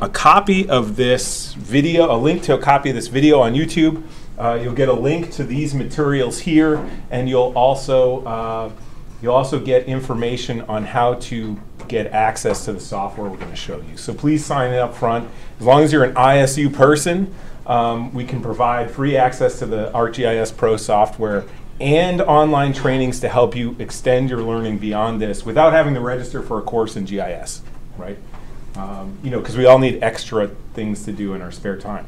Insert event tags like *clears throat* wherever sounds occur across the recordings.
a copy of this video, a link to a copy of this video on YouTube. Uh, you'll get a link to these materials here, and you'll also uh, you'll also get information on how to get access to the software we're going to show you. So please sign in up front. As long as you're an ISU person, um, we can provide free access to the ArcGIS Pro software and online trainings to help you extend your learning beyond this without having to register for a course in GIS, right? Um, you know, because we all need extra things to do in our spare time.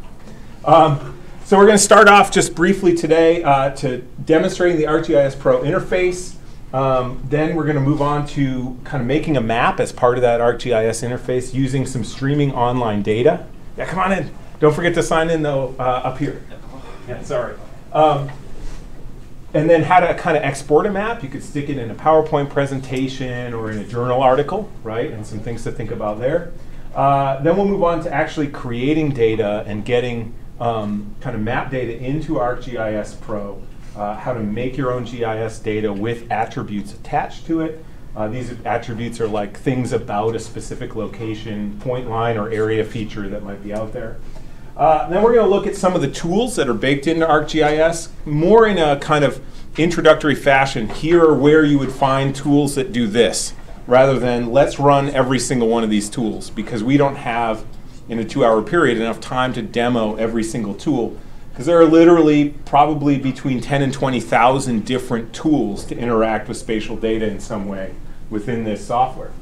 Um, so we're going to start off just briefly today uh, to demonstrating the ArcGIS Pro interface. Um, then we're going to move on to kind of making a map as part of that ArcGIS interface using some streaming online data. Yeah, come on in. Don't forget to sign in though uh, up here. Yeah, sorry. Um, and then how to kind of export a map. You could stick it in a PowerPoint presentation or in a journal article, right? And some things to think about there. Uh, then we'll move on to actually creating data and getting um, kind of map data into ArcGIS Pro. Uh, how to make your own GIS data with attributes attached to it. Uh, these attributes are like things about a specific location, point line, or area feature that might be out there. Uh, then we're going to look at some of the tools that are baked into ArcGIS, more in a kind of introductory fashion. Here are where you would find tools that do this, rather than let's run every single one of these tools, because we don't have, in a two hour period, enough time to demo every single tool. Because there are literally probably between 10 and 20,000 different tools to interact with spatial data in some way within this software.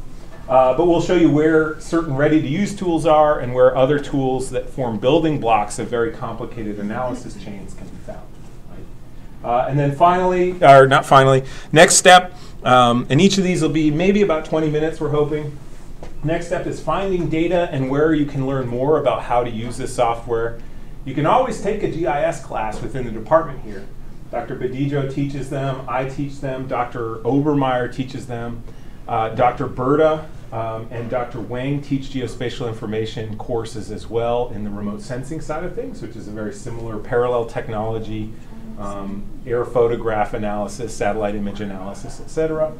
Uh, but we'll show you where certain ready-to-use tools are and where other tools that form building blocks of very complicated analysis chains can be found. Right? Uh, and then finally, or not finally, next step, um, and each of these will be maybe about 20 minutes, we're hoping. Next step is finding data and where you can learn more about how to use this software. You can always take a GIS class within the department here. Dr. Badillo teaches them, I teach them, Dr. Obermeyer teaches them. Uh, Dr. Berta um, and Dr. Wang teach geospatial information courses as well in the remote sensing side of things, which is a very similar parallel technology, um, air photograph analysis, satellite image analysis, etc.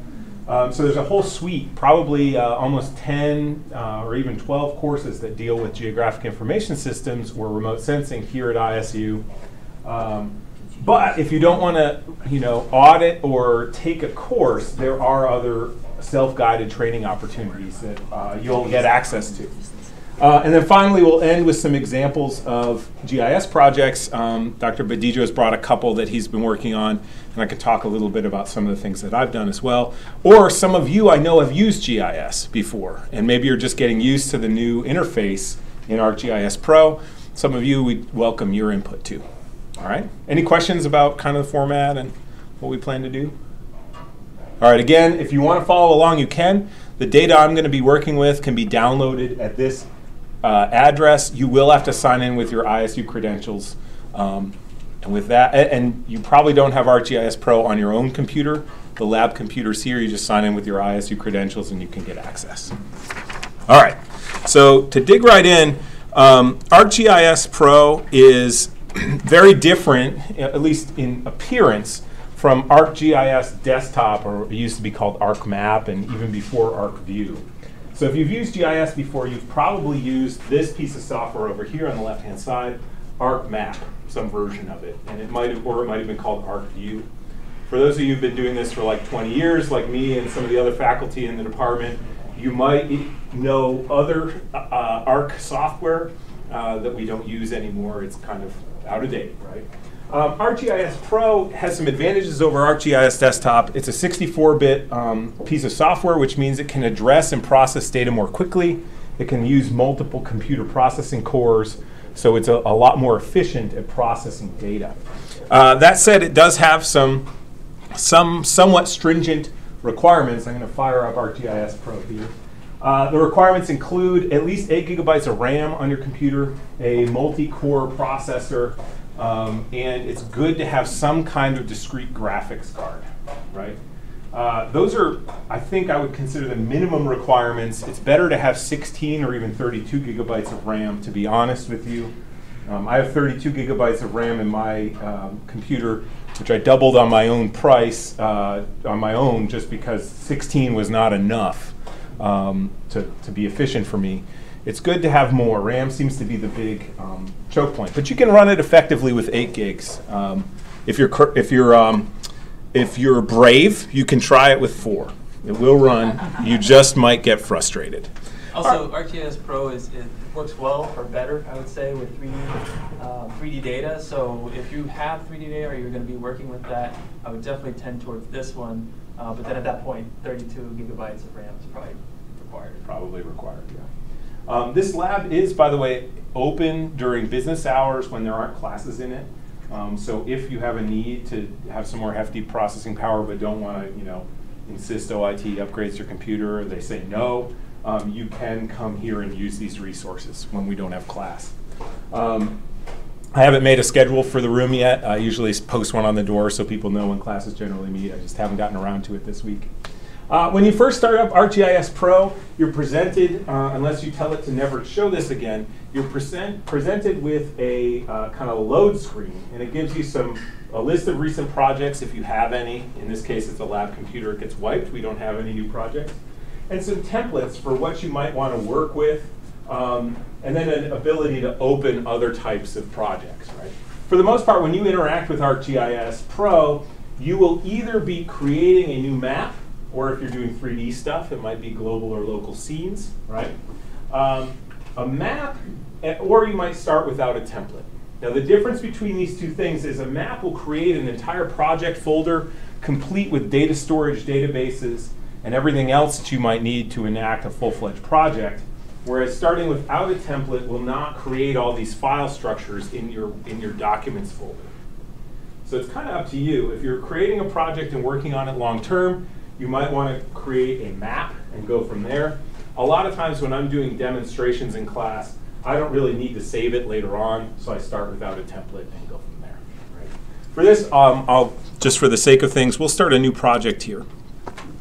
Um, so there's a whole suite, probably uh, almost 10 uh, or even 12 courses that deal with geographic information systems or remote sensing here at ISU. Um, but if you don't want to, you know, audit or take a course, there are other self-guided training opportunities that uh, you'll get access to. Uh, and then finally, we'll end with some examples of GIS projects. Um, Dr. Badillo has brought a couple that he's been working on, and I could talk a little bit about some of the things that I've done as well. Or some of you I know have used GIS before, and maybe you're just getting used to the new interface in ArcGIS Pro. Some of you, we welcome your input too. All right? Any questions about kind of the format and what we plan to do? All right, again, if you want to follow along, you can. The data I'm going to be working with can be downloaded at this uh, address. You will have to sign in with your ISU credentials. Um, and with that, and you probably don't have ArcGIS Pro on your own computer. The lab computer's here. You just sign in with your ISU credentials and you can get access. All right, so to dig right in, um, ArcGIS Pro is *clears throat* very different, at least in appearance, from ArcGIS Desktop, or it used to be called ArcMap, and even before ArcView. So if you've used GIS before, you've probably used this piece of software over here on the left-hand side, ArcMap, some version of it, and it might have, or it might have been called ArcView. For those of you who've been doing this for like 20 years, like me and some of the other faculty in the department, you might know other uh, ARC software uh, that we don't use anymore. It's kind of out of date, right? Um, ArcGIS Pro has some advantages over ArcGIS Desktop. It's a 64-bit um, piece of software, which means it can address and process data more quickly. It can use multiple computer processing cores, so it's a, a lot more efficient at processing data. Uh, that said, it does have some, some somewhat stringent requirements. I'm going to fire up ArcGIS Pro here. Uh, the requirements include at least 8 gigabytes of RAM on your computer, a multi-core processor, um, and it's good to have some kind of discrete graphics card, right? Uh, those are, I think I would consider the minimum requirements. It's better to have 16 or even 32 gigabytes of RAM, to be honest with you. Um, I have 32 gigabytes of RAM in my um, computer, which I doubled on my own price, uh, on my own, just because 16 was not enough um, to, to be efficient for me. It's good to have more. RAM seems to be the big um, choke point, but you can run it effectively with eight gigs. Um, if you're cur- if you're um, if you're brave, you can try it with four. It will run. You just might get frustrated. Also, ArcGIS Pro is it works well or better, I would say, with 3D uh, 3D data. So if you have 3D data or you're going to be working with that, I would definitely tend towards this one. Uh, but then at that point, 32 gigabytes of RAM is probably required. Probably required, yeah. Um, this lab is, by the way, open during business hours when there aren't classes in it. Um, so if you have a need to have some more hefty processing power but don't want to, you know, insist OIT upgrades your computer, they say no, um, you can come here and use these resources when we don't have class. Um, I haven't made a schedule for the room yet. I usually post one on the door so people know when classes generally meet. I just haven't gotten around to it this week. Uh, when you first start up ArcGIS Pro, you're presented, uh, unless you tell it to never show this again, you're present, presented with a uh, kind of load screen, and it gives you some a list of recent projects if you have any. In this case, it's a lab computer. It gets wiped. We don't have any new projects. And some templates for what you might want to work with, um, and then an ability to open other types of projects. Right. For the most part, when you interact with ArcGIS Pro, you will either be creating a new map or if you're doing 3D stuff, it might be global or local scenes, right? Um, a map, eh, or you might start without a template. Now the difference between these two things is a map will create an entire project folder complete with data storage databases and everything else that you might need to enact a full-fledged project. Whereas starting without a template will not create all these file structures in your, in your documents folder. So it's kind of up to you. If you're creating a project and working on it long term, you might want to create a map and go from there. A lot of times when I'm doing demonstrations in class, I don't really need to save it later on, so I start without a template and go from there. Right? For this, um, I'll just for the sake of things, we'll start a new project here.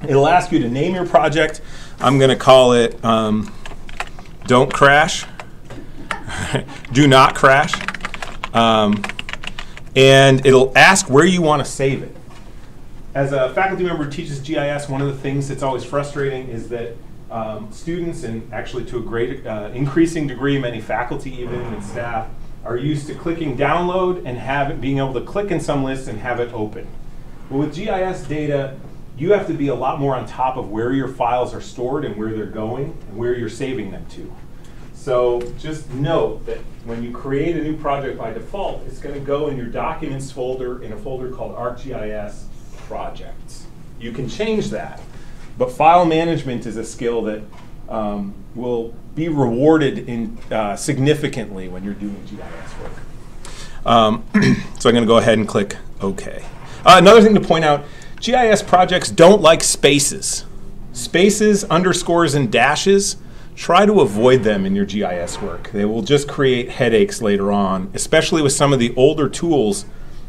It'll ask you to name your project. I'm going to call it um, "Don't Crash," *laughs* "Do Not Crash," um, and it'll ask where you want to save it as a faculty member who teaches GIS, one of the things that's always frustrating is that um, students, and actually to a great uh, increasing degree, many faculty even and staff, are used to clicking download and have it, being able to click in some list and have it open. But with GIS data, you have to be a lot more on top of where your files are stored and where they're going and where you're saving them to. So just note that when you create a new project by default, it's going to go in your documents folder in a folder called ArcGIS projects. You can change that, but file management is a skill that um, will be rewarded in, uh, significantly when you're doing GIS work. Um, *clears throat* so I'm going to go ahead and click OK. Uh, another thing to point out, GIS projects don't like spaces. Spaces, underscores, and dashes, try to avoid them in your GIS work. They will just create headaches later on, especially with some of the older tools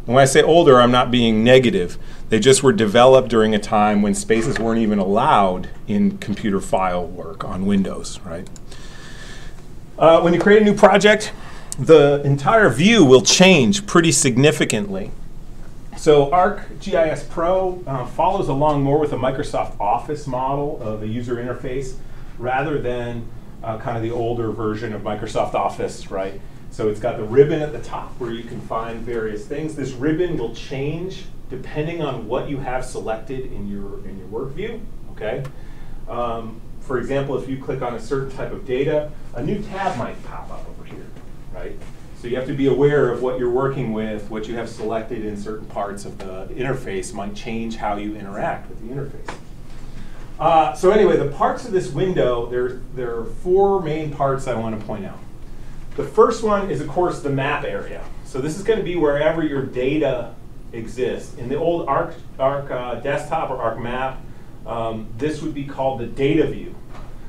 and when I say older, I'm not being negative. They just were developed during a time when spaces weren't even allowed in computer file work on Windows, right? Uh, when you create a new project, the entire view will change pretty significantly. So ArcGIS Pro uh, follows along more with a Microsoft Office model of a user interface rather than uh, kind of the older version of Microsoft Office, right? So it's got the ribbon at the top where you can find various things. This ribbon will change depending on what you have selected in your, in your work view, okay? Um, for example, if you click on a certain type of data, a new tab might pop up over here, right? So you have to be aware of what you're working with, what you have selected in certain parts of the interface might change how you interact with the interface. Uh, so anyway, the parts of this window, there, there are four main parts I want to point out. The first one is, of course, the map area. So this is going to be wherever your data exists. In the old Arc, Arc uh, desktop or Arc map, um, this would be called the data view.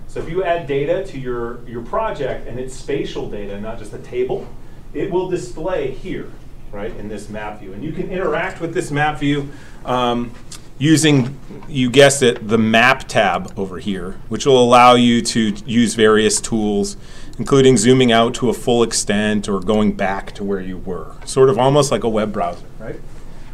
So if you add data to your, your project and it's spatial data, not just a table, it will display here, right, in this map view. And you can interact with this map view um, using, you guessed it, the map tab over here, which will allow you to use various tools including zooming out to a full extent or going back to where you were. Sort of almost like a web browser, right?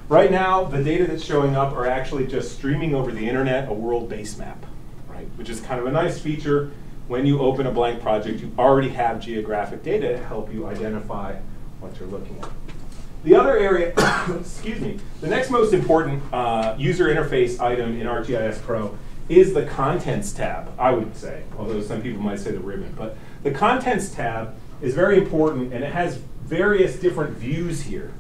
Right now, the data that's showing up are actually just streaming over the internet a world base map, right? Which is kind of a nice feature. when you open a blank project, you already have geographic data to help you identify what you're looking at. The other area, *coughs* excuse me, the next most important uh, user interface item in ArcGIS Pro is the Contents tab, I would say, although some people might say the ribbon. But the Contents tab is very important and it has various different views here.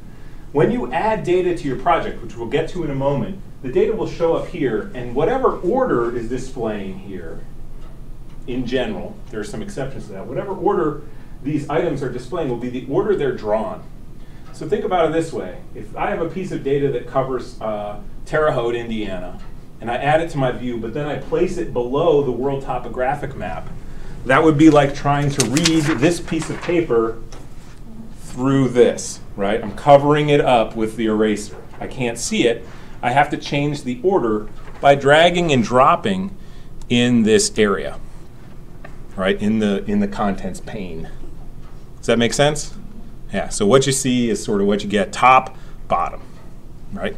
When you add data to your project, which we'll get to in a moment, the data will show up here, and whatever order is displaying here, in general, there are some exceptions to that, whatever order these items are displaying will be the order they're drawn. So think about it this way. If I have a piece of data that covers uh, Terre Haute, Indiana, and I add it to my view, but then I place it below the world topographic map, that would be like trying to read this piece of paper through this, right? I'm covering it up with the eraser. I can't see it. I have to change the order by dragging and dropping in this area, right? In the in the contents pane. Does that make sense? Yeah. So what you see is sort of what you get: top, bottom, right?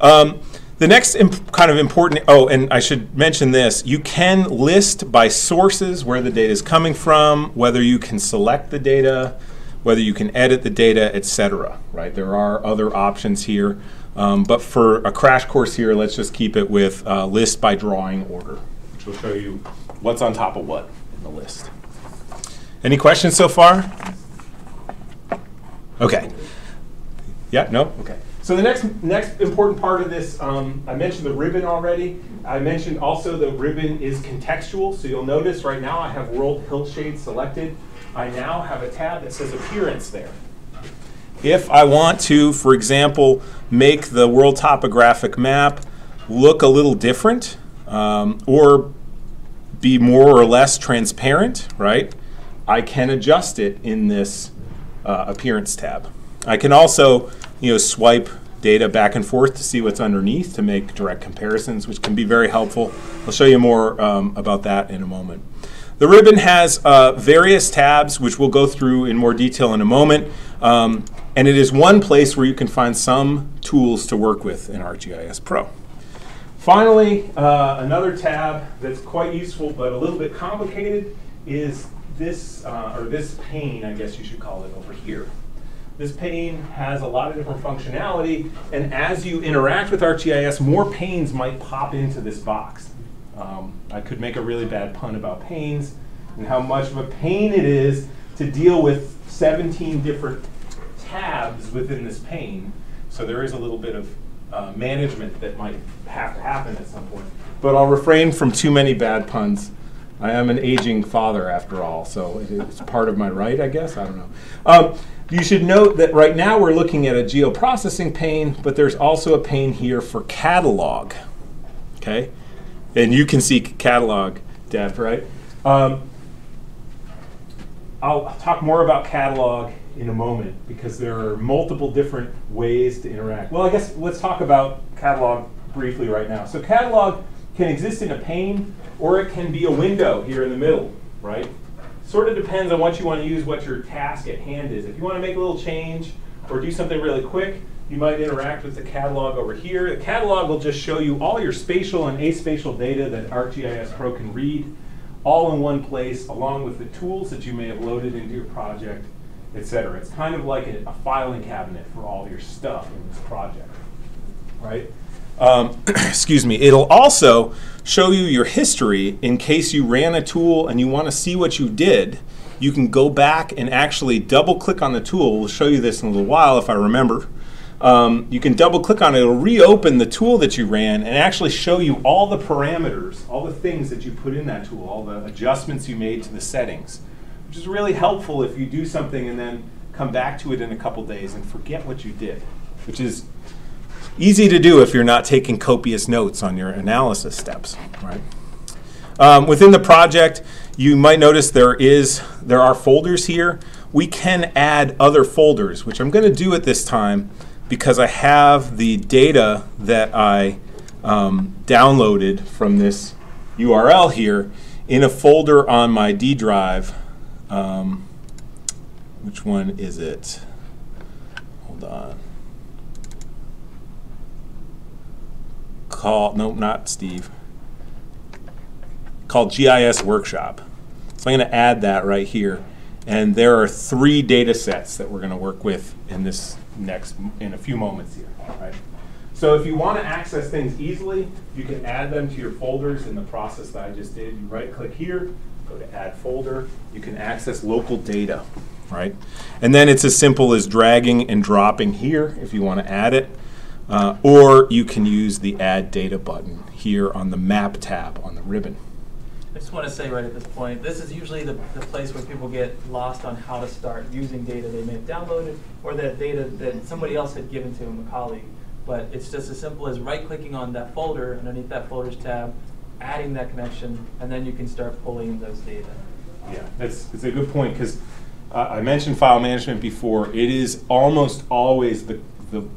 Um, the next kind of important, oh, and I should mention this, you can list by sources where the data is coming from, whether you can select the data, whether you can edit the data, etc. Right? There are other options here, um, but for a crash course here, let's just keep it with uh, list by drawing order, which will show you what's on top of what in the list. Any questions so far? Okay. Yeah, no? Okay. So the next next important part of this, um, I mentioned the ribbon already. I mentioned also the ribbon is contextual. So you'll notice right now I have World Hillshade selected. I now have a tab that says Appearance there. If I want to, for example, make the world topographic map look a little different um, or be more or less transparent, right? I can adjust it in this uh, Appearance tab. I can also you know, swipe data back and forth to see what's underneath to make direct comparisons, which can be very helpful. I'll show you more um, about that in a moment. The ribbon has uh, various tabs, which we'll go through in more detail in a moment. Um, and it is one place where you can find some tools to work with in ArcGIS Pro. Finally, uh, another tab that's quite useful but a little bit complicated is this, uh, or this pane, I guess you should call it over here. This pane has a lot of different functionality, and as you interact with ArcGIS, more panes might pop into this box. Um, I could make a really bad pun about panes and how much of a pain it is to deal with 17 different tabs within this pane. So there is a little bit of uh, management that might have to happen at some point. But I'll refrain from too many bad puns. I am an aging father after all, so it's part of my right, I guess. I don't know. Um, you should note that right now we're looking at a geoprocessing pane, but there's also a pane here for catalog. Okay? And you can see catalog depth, right? Um, I'll talk more about catalog in a moment because there are multiple different ways to interact. Well, I guess let's talk about catalog briefly right now. So catalog can exist in a pane or it can be a window here in the middle, right? Sort of depends on what you want to use, what your task at hand is. If you want to make a little change or do something really quick, you might interact with the catalog over here. The catalog will just show you all your spatial and aspatial data that ArcGIS Pro can read all in one place along with the tools that you may have loaded into your project, etc. It's kind of like a, a, filing cabinet for all your stuff in this project, right? Um, *clears throat* excuse me. It'll also show you your history in case you ran a tool and you want to see what you did. You can go back and actually double click on the tool. We'll show you this in a little while if I remember. Um, you can double click on it, it'll reopen the tool that you ran and actually show you all the parameters, all the things that you put in that tool, all the adjustments you made to the settings, which is really helpful if you do something and then come back to it in a couple days and forget what you did, which is Easy to do if you're not taking copious notes on your analysis steps, right? Um, within the project, you might notice there is there are folders here. We can add other folders, which I'm going to do at this time because I have the data that I um, downloaded from this URL here in a folder on my D drive. Um, which one is it? Hold on. Called, no, not Steve, called GIS Workshop. So I'm going to add that right here. And there are three data sets that we're going to work with in this next, in a few moments here, right? So if you want to access things easily, you can add them to your folders in the process that I just did. You right click here, go to add folder. You can access local data, right? And then it's as simple as dragging and dropping here if you want to add it. Uh, or you can use the add data button here on the map tab on the ribbon. I just want to say right at this point, this is usually the, the place where people get lost on how to start using data they may have downloaded or that data that somebody else had given to them, a colleague. But it's just as simple as right-clicking on that folder underneath that folders tab, adding that connection, and then you can start pulling those data. Yeah, that's, it's a good point because uh, I mentioned file management before. It is almost always the, the,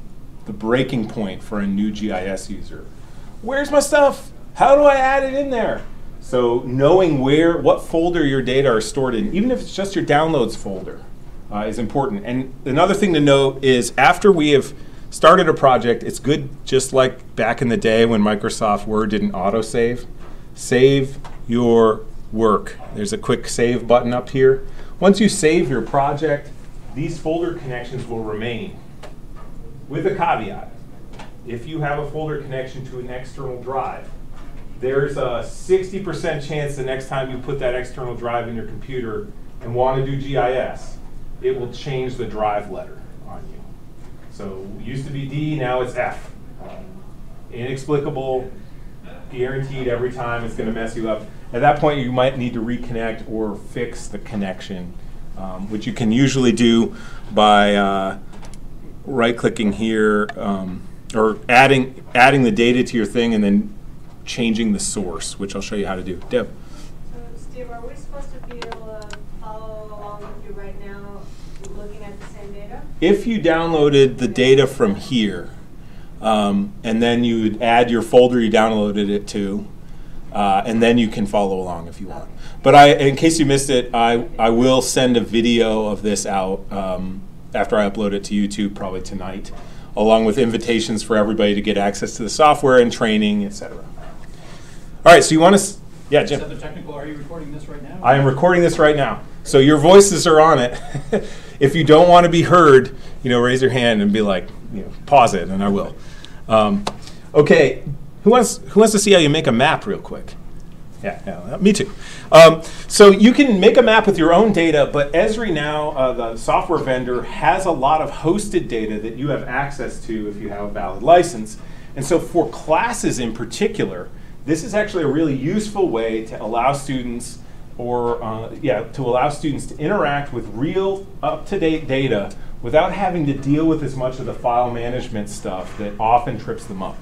the breaking point for a new GIS user. Where's my stuff? How do I add it in there? So knowing where, what folder your data are stored in, even if it's just your downloads folder, uh, is important. And another thing to note is after we have started a project, it's good just like back in the day when Microsoft Word didn't autosave. Save your work. There's a quick save button up here. Once you save your project, these folder connections will remain with a caveat. If you have a folder connection to an external drive, there's a 60% chance the next time you put that external drive in your computer and want to do GIS, it will change the drive letter on you. So it used to be D, now it's F. Um, inexplicable, guaranteed every time it's going to mess you up. At that point, you might need to reconnect or fix the connection, um, which you can usually do by uh, right-clicking here um, or adding adding the data to your thing and then changing the source, which I'll show you how to do. Deb. So, Steve, are we supposed to be able to follow along with you right now, looking at the same data? If you downloaded the data from here, um, and then you would add your folder you downloaded it to, uh, and then you can follow along if you want. But I, in case you missed it, I, I will send a video of this out um, after I upload it to YouTube probably tonight, along with invitations for everybody to get access to the software and training, etc. All right, so you want to, yeah, Jim. Is that the technical, are you recording this right now? I am recording this right now. So your voices are on it. *laughs* if you don't want to be heard, you know, raise your hand and be like, you know, pause it, and I will. Um, okay, who wants who wants to see how you make a map real quick? Yeah, yeah me too. Um, so you can make a map with your own data, but Esri now, uh, the software vendor, has a lot of hosted data that you have access to if you have a valid license. And so for classes in particular, this is actually a really useful way to allow students or uh, yeah, to allow students to interact with real up-to-date data without having to deal with as much of the file management stuff that often trips them up.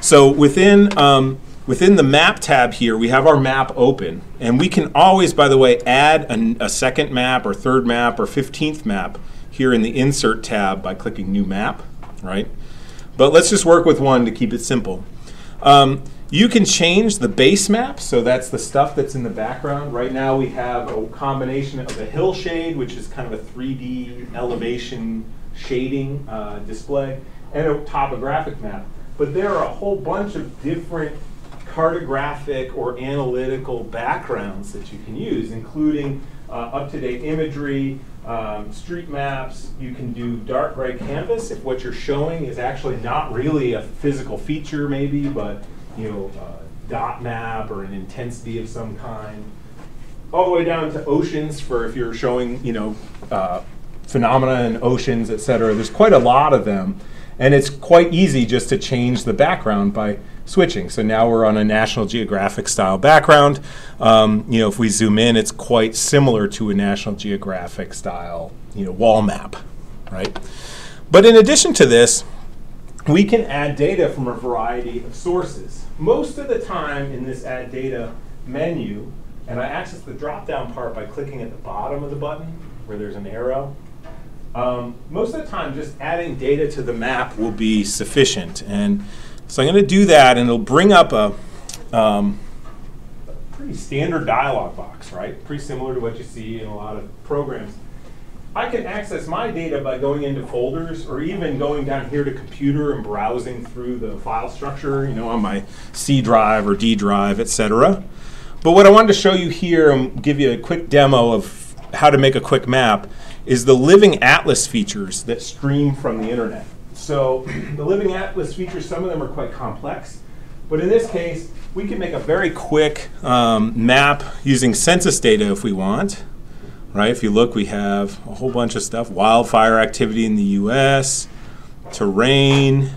So within um, within the map tab here, we have our map open, and we can always, by the way, add a, a second map or third map or 15th map here in the insert tab by clicking new map, right? But let's just work with one to keep it simple. Um, you can change the base map, so that's the stuff that's in the background. Right now we have a combination of a hill shade, which is kind of a 3D elevation shading uh, display, and a topographic map. But there are a whole bunch of different cartographic or analytical backgrounds that you can use, including uh, up-to-date imagery, um, street maps. You can do dark gray canvas if what you're showing is actually not really a physical feature maybe, but you know, uh, dot map or an intensity of some kind, all the way down to oceans for if you're showing, you know, uh, phenomena in oceans, et cetera. There's quite a lot of them. And it's quite easy just to change the background by switching. So now we're on a National Geographic style background. Um, you know, if we zoom in, it's quite similar to a National Geographic style, you know, wall map, right? But in addition to this, we can add data from a variety of sources. Most of the time in this add data menu, and I access the drop down part by clicking at the bottom of the button where there's an arrow. Um, most of the time, just adding data to the map will be sufficient. And so I'm going to do that, and it'll bring up a, um, pretty standard dialog box, right? Pretty similar to what you see in a lot of programs. I can access my data by going into folders or even going down here to computer and browsing through the file structure, you know, on my C drive or D drive, etc. but what I wanted to show you here and give you a quick demo of how to make a quick map is the Living Atlas features that stream from the internet. So the Living Atlas features, some of them are quite complex, but in this case, we can make a very quick um, map using census data if we want. Right? If you look, we have a whole bunch of stuff: wildfire activity in the U.S., terrain,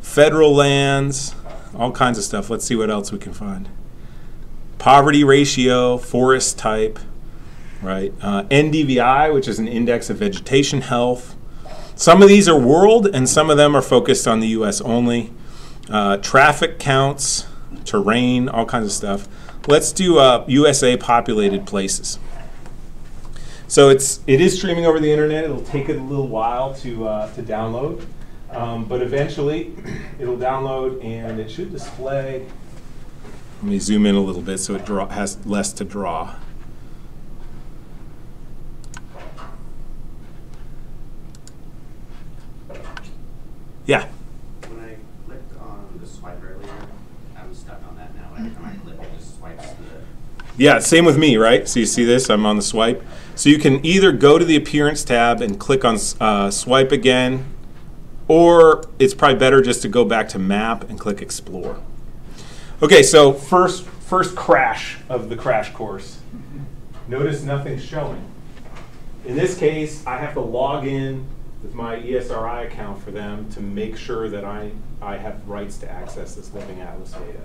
federal lands, all kinds of stuff. Let's see what else we can find. Poverty ratio, forest type, right? Uh, NDVI, which is an index of vegetation health. Some of these are world, and some of them are focused on the U.S. only. Uh, traffic counts, terrain, all kinds of stuff. Let's do uh, USA populated places. So it's it is streaming over the internet. It'll take it a little while to uh, to download, um, but eventually *clears throat* it'll download and it should display. Let me zoom in a little bit so it draw, has less to draw. Yeah. When I clicked on the swipe earlier, I'm stuck on that now. Every time I click, it just swipes the. Yeah, same with me, right? So you see this? I'm on the swipe. So you can either go to the Appearance tab and click on uh, Swipe again, or it's probably better just to go back to Map and click Explore. Okay, so first, first crash of the crash course. Notice nothing's showing. In this case, I have to log in with my ESRI account for them to make sure that I, I have rights to access this Living Atlas data.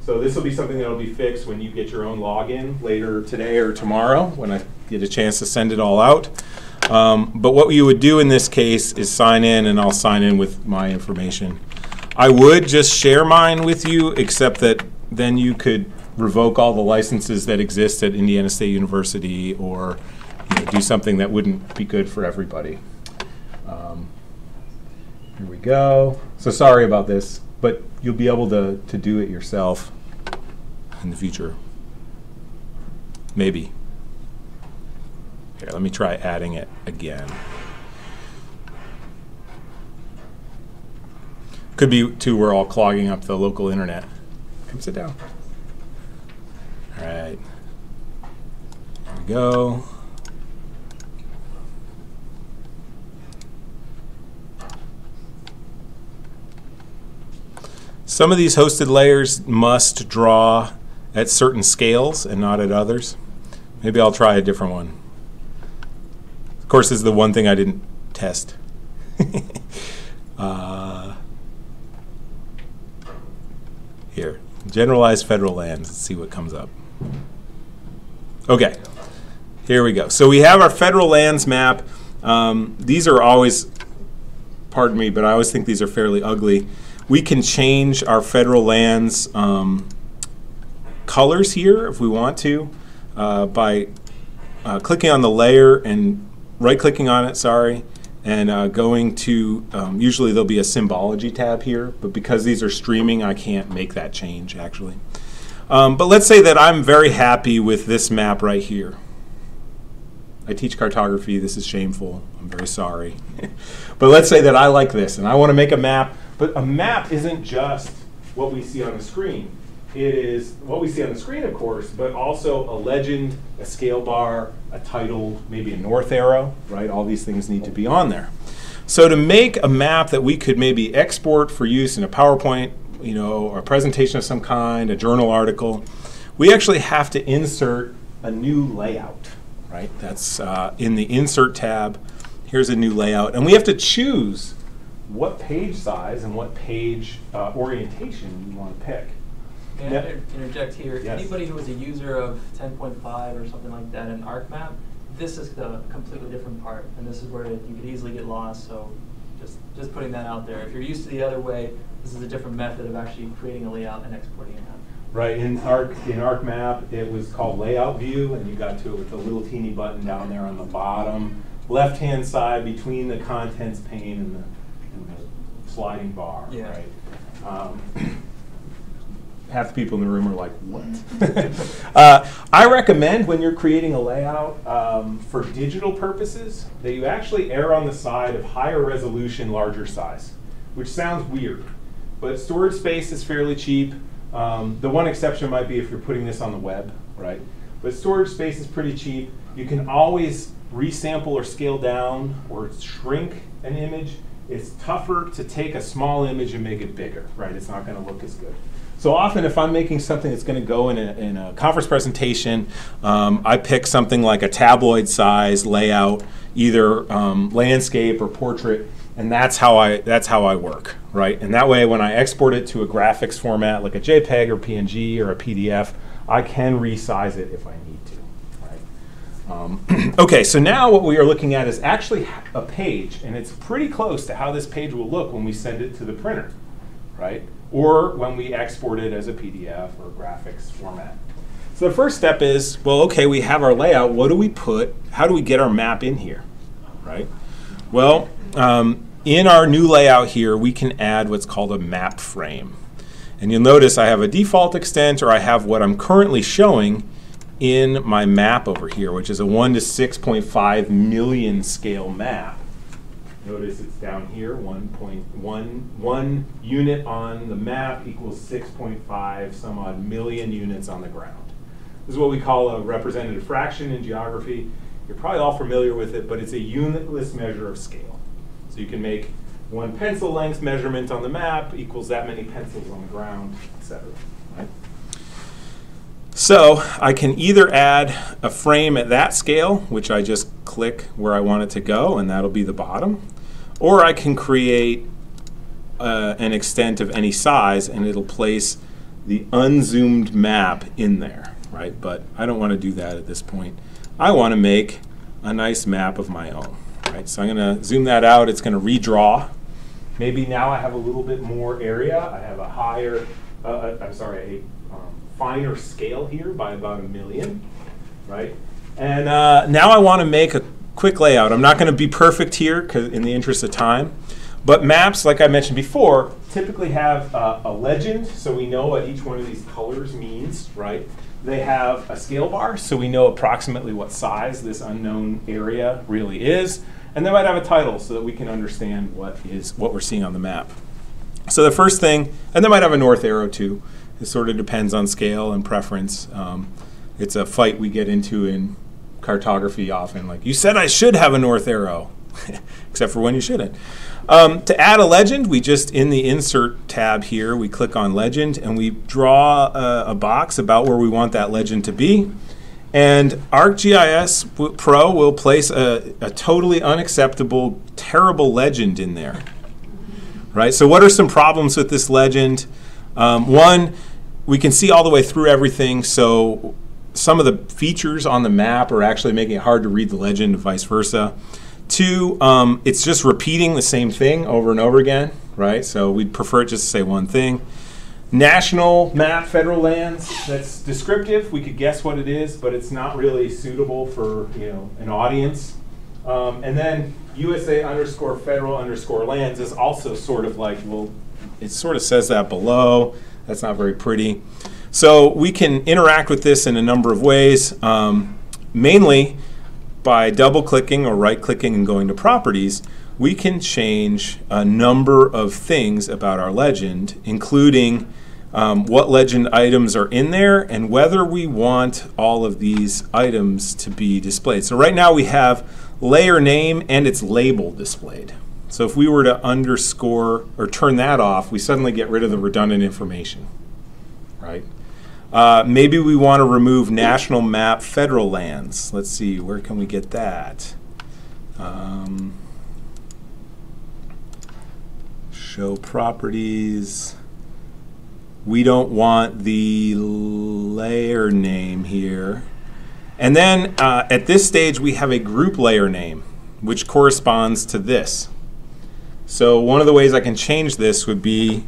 So this will be something that'll be fixed when you get your own login later today or tomorrow when I get a chance to send it all out. Um, but what you would do in this case is sign in and I'll sign in with my information. I would just share mine with you, except that then you could revoke all the licenses that exist at Indiana State University or you know, do something that wouldn't be good for everybody. Here we go. So sorry about this, but you'll be able to, to do it yourself in the future. Maybe. Here, let me try adding it again. Could be too, we're all clogging up the local internet. Come sit down. All right. There we go. Some of these hosted layers must draw at certain scales and not at others. Maybe I'll try a different one. Of course, this is the one thing I didn't test. *laughs* uh, here, generalized federal lands. Let's see what comes up. Okay, here we go. So we have our federal lands map. Um, these are always, pardon me, but I always think these are fairly ugly. We can change our federal lands um, colors here if we want to uh, by uh, clicking on the layer and right clicking on it, sorry, and uh, going to, um, usually there'll be a symbology tab here, but because these are streaming, I can't make that change actually. Um, but let's say that I'm very happy with this map right here. I teach cartography, this is shameful, I'm very sorry. *laughs* but let's say that I like this and I want to make a map, but a map isn't just what we see on the screen. It is what we see on the screen, of course, but also a legend, a scale bar, a title, maybe a north arrow, right? All these things need to be on there. So to make a map that we could maybe export for use in a PowerPoint, you know, or a presentation of some kind, a journal article, we actually have to insert a new layout, right? That's uh, in the Insert tab. Here's a new layout. And we have to choose what page size and what page uh, orientation you want to pick. Can I interject here? Yes. Anybody who is a user of 10.5 or something like that in ArcMap, this is the completely different part, and this is where you could easily get lost. So, just just putting that out there. If you're used to the other way, this is a different method of actually creating a layout and exporting it out. Right, in Arc, in ArcMap, it was called Layout View, and you got to it with the little teeny button down there on the bottom, left-hand side between the contents pane and the sliding bar, Yeah. right? Um, *clears throat* half the people in the room are like, what? *laughs* uh, I recommend when you're creating a layout um, for digital purposes that you actually err on the side of higher resolution, larger size, which sounds weird, but storage space is fairly cheap. Um, the one exception might be if you're putting this on the web, right? But storage space is pretty cheap. You can always resample or scale down or shrink an image. It's tougher to take a small image and make it bigger, right? It's not going to look as good. So often, if I'm making something that's going to go in a, in a conference presentation, um, I pick something like a tabloid size layout, either um, landscape or portrait, and that's how I that's how I work, right? And that way, when I export it to a graphics format like a JPEG or PNG or a PDF, I can resize it if I need? Um, *clears throat* okay, so now what we are looking at is actually a page, and it's pretty close to how this page will look when we send it to the printer, right? Or when we export it as a PDF or graphics format. So the first step is, well, okay, we have our layout. What do we put? How do we get our map in here, right? Well, um, in our new layout here, we can add what's called a map frame. And you'll notice I have a default extent, or I have what I'm currently showing in my map over here, which is a 1 to 6.5 million scale map. Notice it's down here, 1.1 one unit on the map equals 6.5 some odd million units on the ground. This is what we call a representative fraction in geography. You're probably all familiar with it, but it's a unitless measure of scale. So you can make one pencil length measurement on the map equals that many pencils on the ground, etc. Right? So I can either add a frame at that scale, which I just click where I want it to go, and that'll be the bottom, or I can create uh, an extent of any size, and it'll place the unzoomed map in there, right? But I don't want to do that at this point. I want to make a nice map of my own, right? So I'm going to zoom that out. It's going to redraw. Maybe now I have a little bit more area. I have a higher, uh, uh I'm sorry, a finer scale here by about a million, right? And uh, now I want to make a quick layout. I'm not going to be perfect here because in the interest of time. But maps, like I mentioned before, typically have uh, a legend, so we know what each one of these colors means, right? They have a scale bar, so we know approximately what size this unknown area really is. And they might have a title so that we can understand what is what we're seeing on the map. So the first thing, and they might have a north arrow too. It sort of depends on scale and preference. Um, it's a fight we get into in cartography often. Like, you said I should have a north arrow, *laughs* except for when you shouldn't. Um, to add a legend, we just, in the Insert tab here, we click on Legend and we draw a, a box about where we want that legend to be. And ArcGIS Pro will place a, a totally unacceptable, terrible legend in there. Right? So, what are some problems with this legend? Um, one, we can see all the way through everything, so some of the features on the map are actually making it hard to read the legend, vice versa. Two, um, it's just repeating the same thing over and over again, right? So we'd prefer it just to say one thing. National map, federal lands, that's descriptive. We could guess what it is, but it's not really suitable for you know an audience. Um, and then USA underscore federal underscore lands is also sort of like, well, it sort of says that below. That's not very pretty. So we can interact with this in a number of ways. Um, mainly, by double clicking or right clicking and going to properties, we can change a number of things about our legend, including um, what legend items are in there and whether we want all of these items to be displayed. So right now we have layer name and its label displayed. So if we were to underscore or turn that off, we suddenly get rid of the redundant information, right? Uh, maybe we want to remove national map federal lands. Let's see, where can we get that? Um, show properties. We don't want the layer name here. And then uh, at this stage, we have a group layer name, which corresponds to this. So one of the ways I can change this would be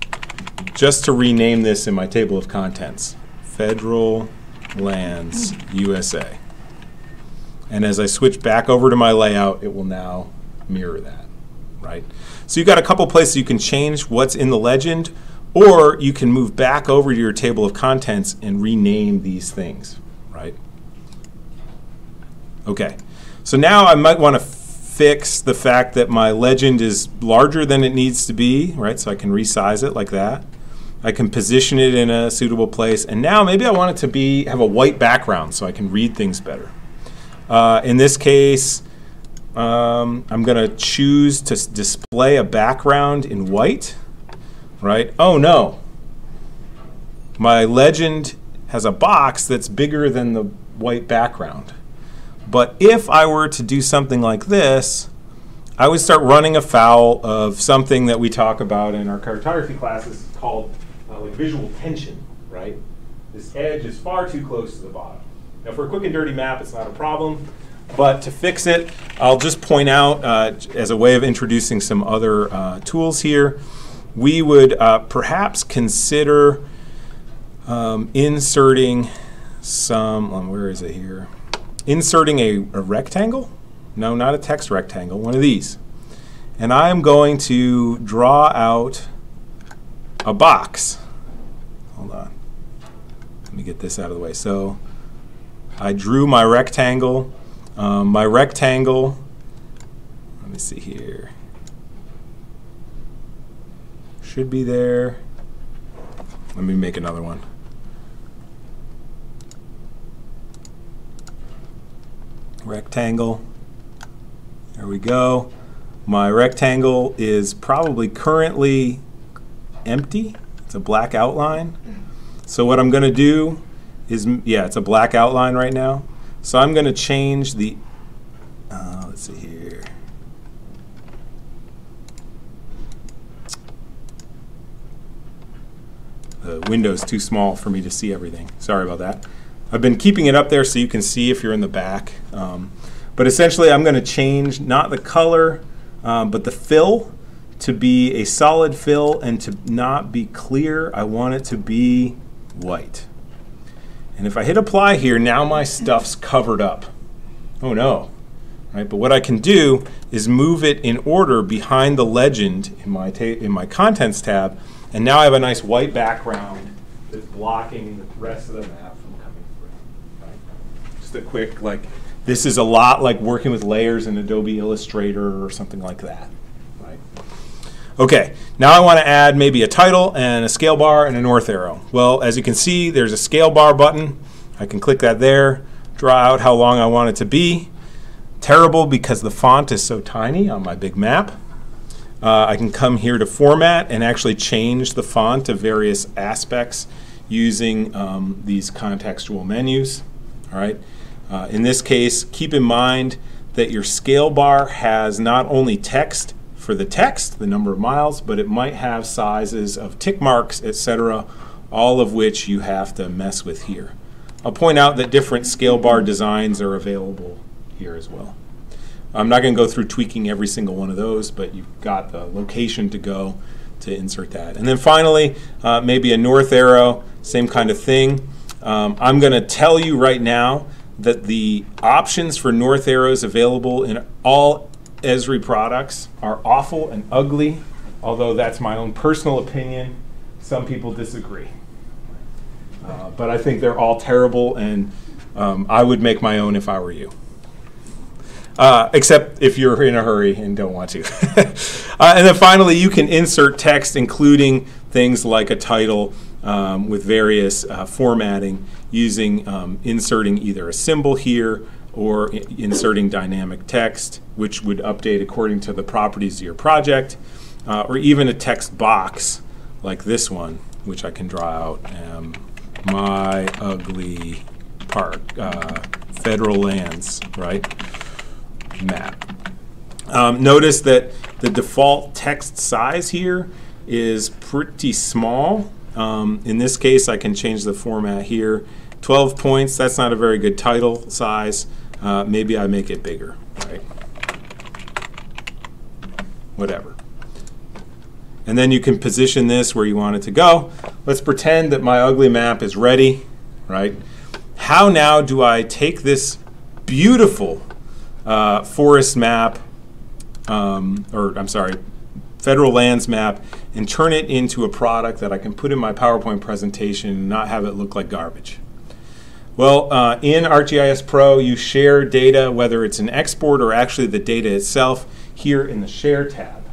just to rename this in my table of contents. Federal Lands USA. And as I switch back over to my layout, it will now mirror that, right? So you've got a couple places you can change what's in the legend, or you can move back over to your table of contents and rename these things, right? Okay, so now I might want to fix the fact that my legend is larger than it needs to be, right? So I can resize it like that. I can position it in a suitable place. And now maybe I want it to be have a white background so I can read things better. Uh, in this case, um, I'm going to choose to display a background in white, right? Oh no, my legend has a box that's bigger than the white background. But if I were to do something like this, I would start running afoul of something that we talk about in our cartography classes called uh, like visual tension, right? This edge is far too close to the bottom. Now, for a quick and dirty map, it's not a problem. But to fix it, I'll just point out, uh, as a way of introducing some other uh, tools here, we would uh, perhaps consider um, inserting some, um, where is it here? Inserting a, a rectangle? No, not a text rectangle, one of these. And I am going to draw out a box. Hold on. Let me get this out of the way. So I drew my rectangle. Um, my rectangle, let me see here, should be there. Let me make another one. Rectangle. There we go. My rectangle is probably currently empty. It's a black outline. So what I'm going to do is, yeah, it's a black outline right now. So I'm going to change the, uh, let's see here. The window's too small for me to see everything. Sorry about that. I've been keeping it up there so you can see if you're in the back. Um, but essentially, I'm going to change not the color, um, but the fill to be a solid fill and to not be clear. I want it to be white. And if I hit apply here, now my stuff's covered up. Oh no. Right, but what I can do is move it in order behind the legend in my in my contents tab, and now I have a nice white background that's blocking the rest of the map. Quick like this is a lot like working with layers in Adobe Illustrator or something like that. Right? Okay, now I want to add maybe a title and a scale bar and a north arrow. Well, as you can see, there's a scale bar button. I can click that there, draw out how long I want it to be. Terrible because the font is so tiny on my big map. Uh, I can come here to format and actually change the font to various aspects using um, these contextual menus. All right. Uh, in this case, keep in mind that your scale bar has not only text for the text, the number of miles, but it might have sizes of tick marks, etc., all of which you have to mess with here. I'll point out that different scale bar designs are available here as well. I'm not going to go through tweaking every single one of those, but you've got the location to go to insert that. And then finally, uh, maybe a north arrow, same kind of thing. Um, I'm going to tell you right now that the options for north arrows available in all Esri products are awful and ugly, although that's my own personal opinion. Some people disagree. Uh, but I think they're all terrible, and um, I would make my own if I were you. Uh, except if you're in a hurry and don't want to. *laughs* uh, and then finally, you can insert text, including things like a title um, with various uh, formatting, using um, inserting either a symbol here or inserting dynamic text, which would update according to the properties of your project, uh, or even a text box like this one, which I can draw out. Um, my ugly park, uh, federal lands, right? map. Um, notice that the default text size here is pretty small. Um, in this case, I can change the format here. 12 points, that's not a very good title size. Uh, maybe I make it bigger, right? Whatever. And then you can position this where you want it to go. Let's pretend that my ugly map is ready, right? How now do I take this beautiful uh, forest map, um, or I'm sorry, federal lands map, and turn it into a product that I can put in my PowerPoint presentation and not have it look like garbage. Well, uh, in ArcGIS Pro, you share data, whether it's an export or actually the data itself, here in the Share tab.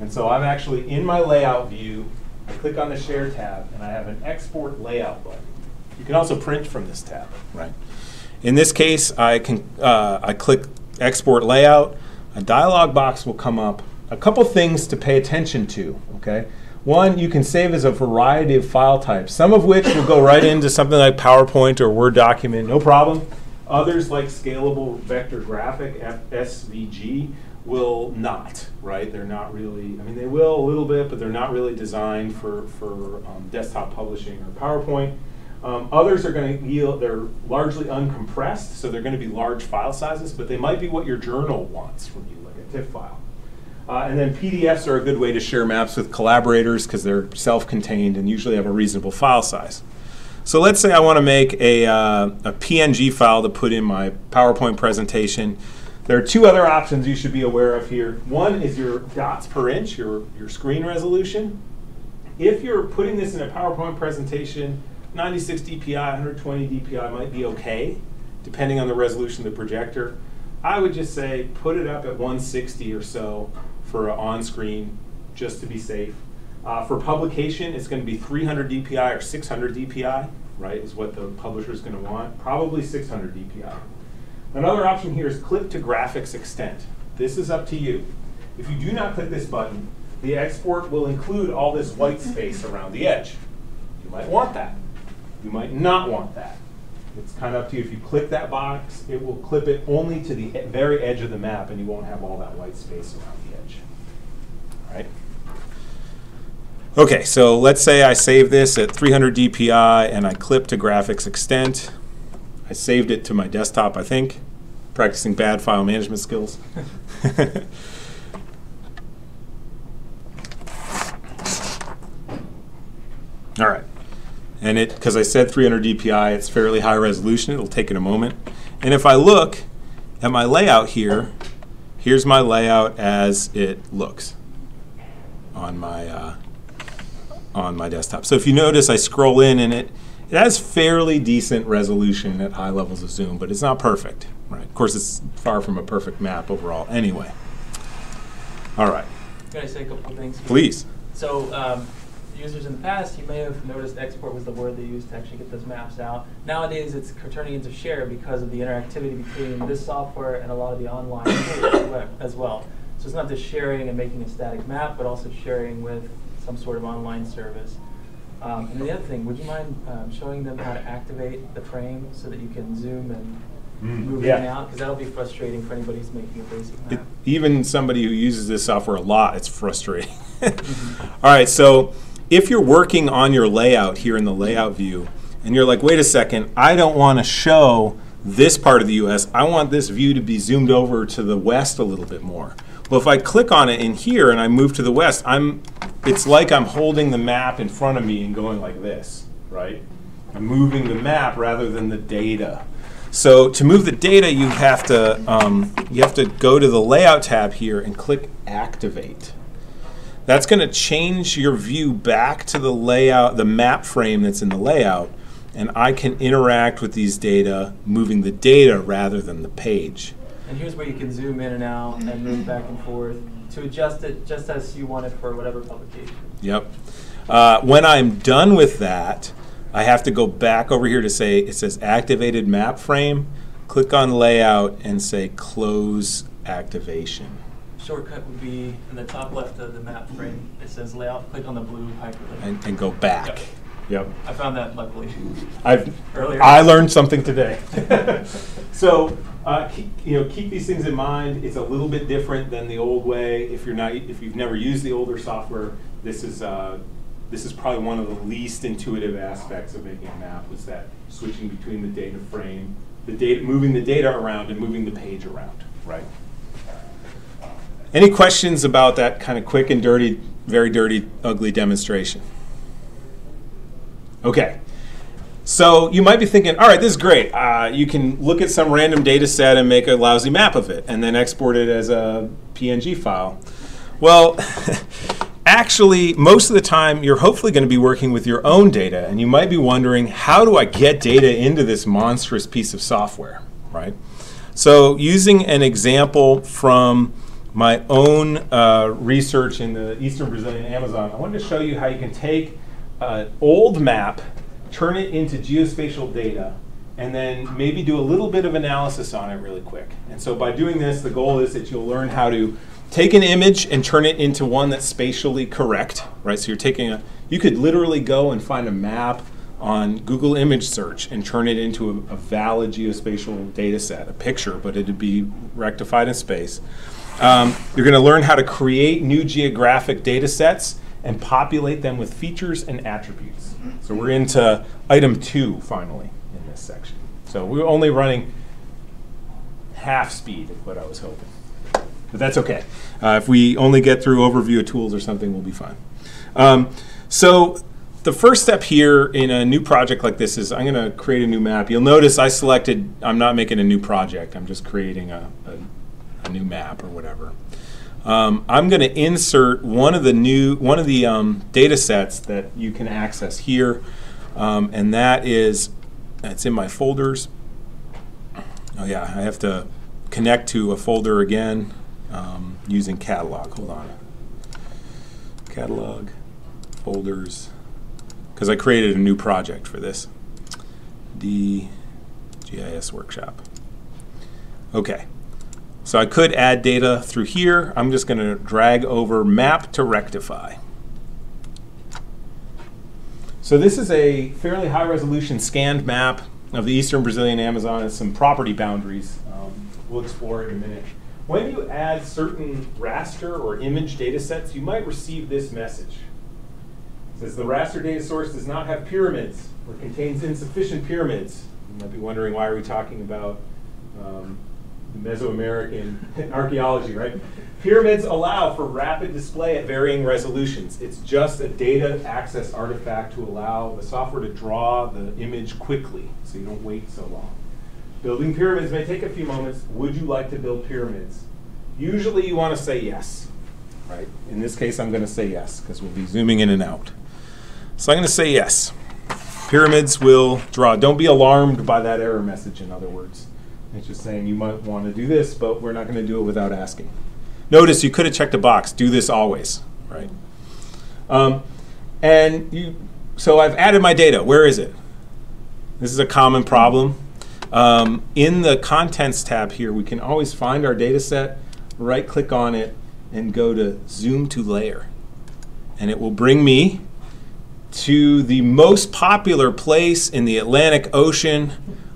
And so I'm actually in my layout view I click on the Share tab, and I have an Export Layout button. You can also print from this tab, right? In this case, I can uh, I click Export Layout. A dialog box will come up. A couple things to pay attention to. Okay, one you can save as a variety of file types. Some of which will go right into something like PowerPoint or Word document, no problem. Others, like scalable vector graphic (SVG), will not. Right? They're not really. I mean, they will a little bit, but they're not really designed for for um, desktop publishing or PowerPoint. Um, others are going to yield, they're largely uncompressed, so they're going to be large file sizes, but they might be what your journal wants from you like a TIFF file. Uh, and then PDFs are a good way to share maps with collaborators because they're self-contained and usually have a reasonable file size. So let's say I want to make a, uh, a PNG file to put in my PowerPoint presentation. There are two other options you should be aware of here. One is your dots per inch, your, your screen resolution. If you're putting this in a PowerPoint presentation, 96 DPI, 120 DPI might be okay, depending on the resolution of the projector. I would just say put it up at 160 or so for on-screen, just to be safe. Uh, for publication, it's going to be 300 DPI or 600 DPI, right, is what the publisher is going to want. Probably 600 DPI. Another option here is clip to graphics extent. This is up to you. If you do not click this button, the export will include all this white space around the edge. You might want that. You might not want that. It's kind of up to you. If you click that box, it will clip it only to the very edge of the map and you won't have all that white space around right? Okay, so let's say I save this at 300 DPI and I clip to graphics extent. I saved it to my desktop, I think. Practicing bad file management skills. *laughs* All right. And it, because I said 300 DPI, it's fairly high resolution. It'll take it a moment. And if I look at my layout here, here's my layout as it looks on my uh, on my desktop. So if you notice, I scroll in and it it has fairly decent resolution at high levels of zoom, but it's not perfect. Right? Of course, it's far from a perfect map overall. Anyway. All right. Can I say a couple of things? Please. So, um, users in the past, you may have noticed export was the word they used to actually get those maps out. Nowadays, it's turning into share because of the interactivity between this software and a lot of the online tools as well. So it's not just sharing and making a static map, but also sharing with some sort of online service. Um, and the other thing, would you mind um, showing them how to activate the frame so that you can zoom and Mm, move yeah. in and out? Because that'll be frustrating for anybody who's making a basic It, map. even somebody who uses this software a lot, it's frustrating. *laughs* All right, so if you're working on your layout here in the layout view, and you're like, wait a second, I don't want to show this part of the US, I want this view to be zoomed over to the west a little bit more. Well, if I click on it in here and I move to the west, I'm, it's like I'm holding the map in front of me and going like this, right? I'm moving the map rather than the data. So to move the data, you have to um, you have to go to the layout tab here and click activate. That's going to change your view back to the layout, the map frame that's in the layout, and I can interact with these data, moving the data rather than the page. And here's where you can zoom in and out and move back and forth to adjust it just as you want it for whatever publication. Yep. Uh, when I'm done with that, I have to go back over here to say it says activated map frame. Click on layout and say close activation. Shortcut would be in the top left of the map frame. It says layout. Click on the blue hyperlink. and, and go back. Yep. I found that luckily. I've Earlier. I learned something today. *laughs* so uh, keep, you know keep these things in mind. It's a little bit different than the old way. If you're not if you've never used the older software, this is uh, this is probably one of the least intuitive aspects of making a map was that switching between the data frame, the data moving the data around and moving the page around. Right. Any questions about that kind of quick and dirty, very dirty, ugly demonstration? Okay. So you might be thinking, all right, this is great. Uh, you can look at some random data set and make a lousy map of it and then export it as a PNG file. Well, *laughs* actually, most of the time, you're hopefully going to be working with your own data, and you might be wondering, how do I get data into this monstrous piece of software, right? So using an example from my own uh, research in the eastern Brazilian Amazon, I wanted to show you how you can take an old map, turn it into geospatial data, and then maybe do a little bit of analysis on it really quick. And so by doing this, the goal is that you'll learn how to take an image and turn it into one that's spatially correct, right? So you're taking a, you could literally go and find a map on Google image search and turn it into a, a valid geospatial data set, a picture, but it'd be rectified in space. Um, you're going to learn how to create new geographic data sets and populate them with features and attributes. So we're into item two finally in this section. So we're only running half speed of what I was hoping. But that's okay. Uh, if we only get through overview of tools or something, we'll be fine. Um, so the first step here in a new project like this is I'm going to create a new map. You'll notice I selected, I'm not making a new project, I'm just creating a, a, a new map or whatever. Um, I'm going to insert one of the new, one of the um, data sets that you can access here, um, and that is, it's in my folders. Oh yeah, I have to connect to a folder again um, using catalog. Hold on. Catalog, folders, because I created a new project for this. D GIS workshop. Okay. So I could add data through here. I'm just going to drag over map to rectify. So this is a fairly high resolution scanned map of the eastern Brazilian Amazon and some property boundaries. Um, we'll explore in a minute. When you add certain raster or image data sets, you might receive this message. It says the raster data source does not have pyramids or contains insufficient pyramids. You might be wondering why are we talking about um, Mesoamerican *laughs* archaeology, right? Pyramids allow for rapid display at varying resolutions. It's just a data access artifact to allow the software to draw the image quickly so you don't wait so long. Building pyramids may take a few moments. Would you like to build pyramids? Usually you want to say yes, right? In this case, I'm going to say yes because we'll be zooming in and out. So I'm going to say yes. Pyramids will draw. Don't be alarmed by that error message, in other words. It's just saying you might want to do this, but we're not going to do it without asking. Notice you could have checked a box, do this always, right? Um, and you, so I've added my data. Where is it? This is a common problem. Um, in the Contents tab here, we can always find our data set, right click on it, and go to Zoom to Layer. And it will bring me to the most popular place in the Atlantic Ocean.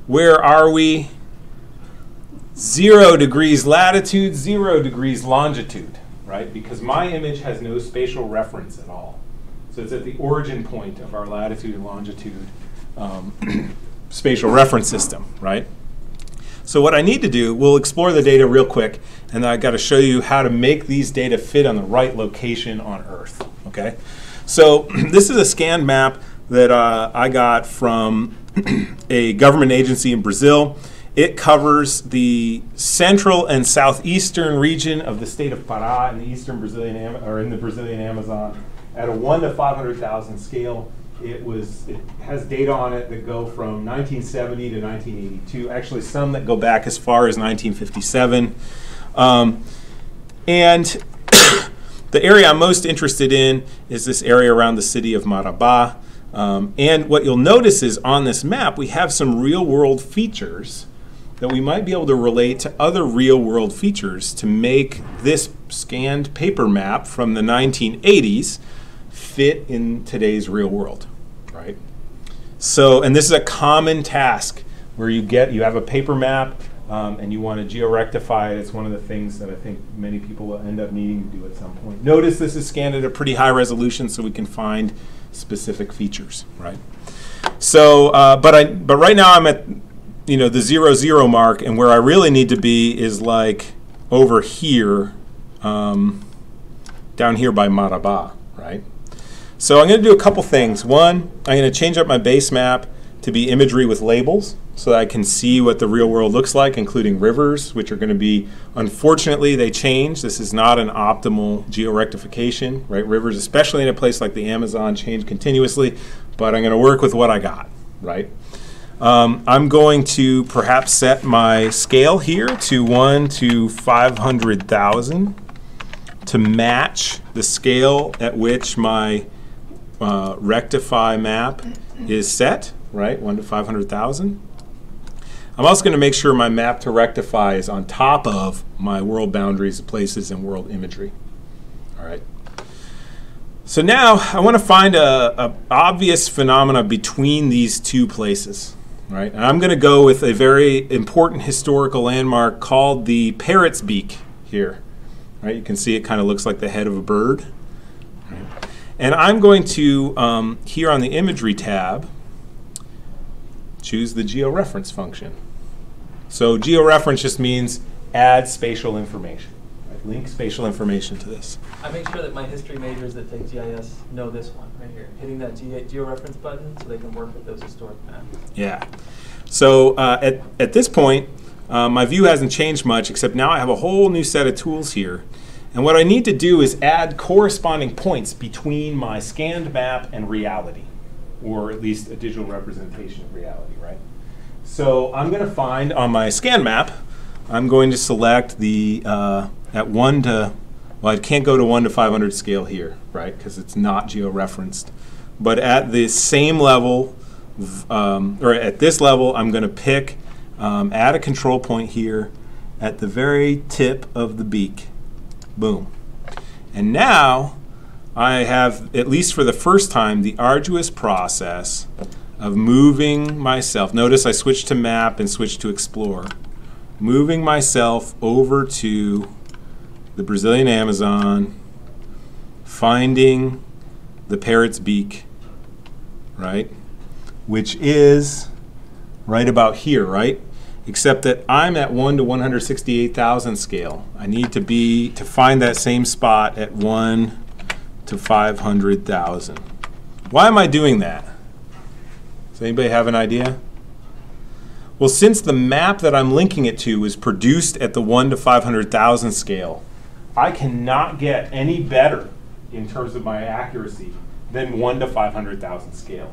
Where are we? Zero degrees latitude, zero degrees longitude, right? Because my image has no spatial reference at all. So it's at the origin point of our latitude and longitude um, *clears throat* spatial reference system, right? So what I need to do, we'll explore the data real quick, and I've got to show you how to make these data fit on the right location on Earth, okay? So *clears throat* this is a scanned map that uh, I got from *clears throat* a government agency in Brazil. It covers the central and southeastern region of the state of Pará in the eastern Brazilian Am- or in the Brazilian Amazon at a one to five hundred thousand scale. It was it has data on it that go from 1970 to 1982. Actually, some that go back as far as 1957. Um, and *coughs* the area I'm most interested in is this area around the city of Marabá. Um, and what you'll notice is on this map, we have some real world features that we might be able to relate to other real world features to make this scanned paper map from the 1980s fit in today's real world, right? So, and this is a common task where you get, you have a paper map um, and you want to georectify it. It's one of the things that I think many people will end up needing to do at some point. Notice this is scanned at a pretty high resolution so we can find specific features, right? So, uh, but I, but right now I'm at you know the zero zero mark, and where I really need to be is like over here, um, down here by Marabá, right? So I'm going to do a couple things. One, I'm going to change up my base map to be imagery with labels so that I can see what the real world looks like, including rivers, which are going to be, unfortunately, they change. This is not an optimal georectification, right? Rivers, especially in a place like the Amazon, change continuously, but I'm going to work with what I got, right? Um, I'm going to perhaps set my scale here to 1 to 500,000. to match the scale at which my uh, rectify map is set, right? 1 to 500,000. I'm also going to make sure my map to rectify is on top of my world boundaries, places, and world imagery. All right. So now I want to find a, a obvious phenomena between these two places. Right? And I'm going to go with a very important historical landmark called the Parrot's Beak here. Right? You can see it kind of looks like the head of a bird. And I'm going to, um, here on the Imagery tab, choose the georeference function. So georeference just means add spatial information. Link spatial information to this. I make sure that my history majors that take GIS know this one right here, hitting that ge georeference button so they can work with those historic maps. Yeah. So uh, at, at this point, uh, my view hasn't changed much, except now I have a whole new set of tools here. And what I need to do is add corresponding points between my scanned map and reality, or at least a digital representation of reality, right? So I'm going to find on my scan map, I'm going to select the, uh, at 1 to, well, I can't go to 1 to 500 scale here, right, because it's not georeferenced. But at the same level, um, or at this level, I'm going to pick, um, add a control point here at the very tip of the beak. Boom. And now I have, at least for the first time, the arduous process of moving myself. Notice I switched to map and switched to explore. Moving myself over to the Brazilian Amazon, finding the parrot's beak, right? Which is right about here, right? Except that I'm at 1 to 168,000 scale. I need to be, to find that same spot at 1 to 500,000. Why am I doing that? Does anybody have an idea? Well, since the map that I'm linking it to is produced at the 1 to 500,000 scale, I cannot get any better in terms of my accuracy than 1 to 500,000 scale.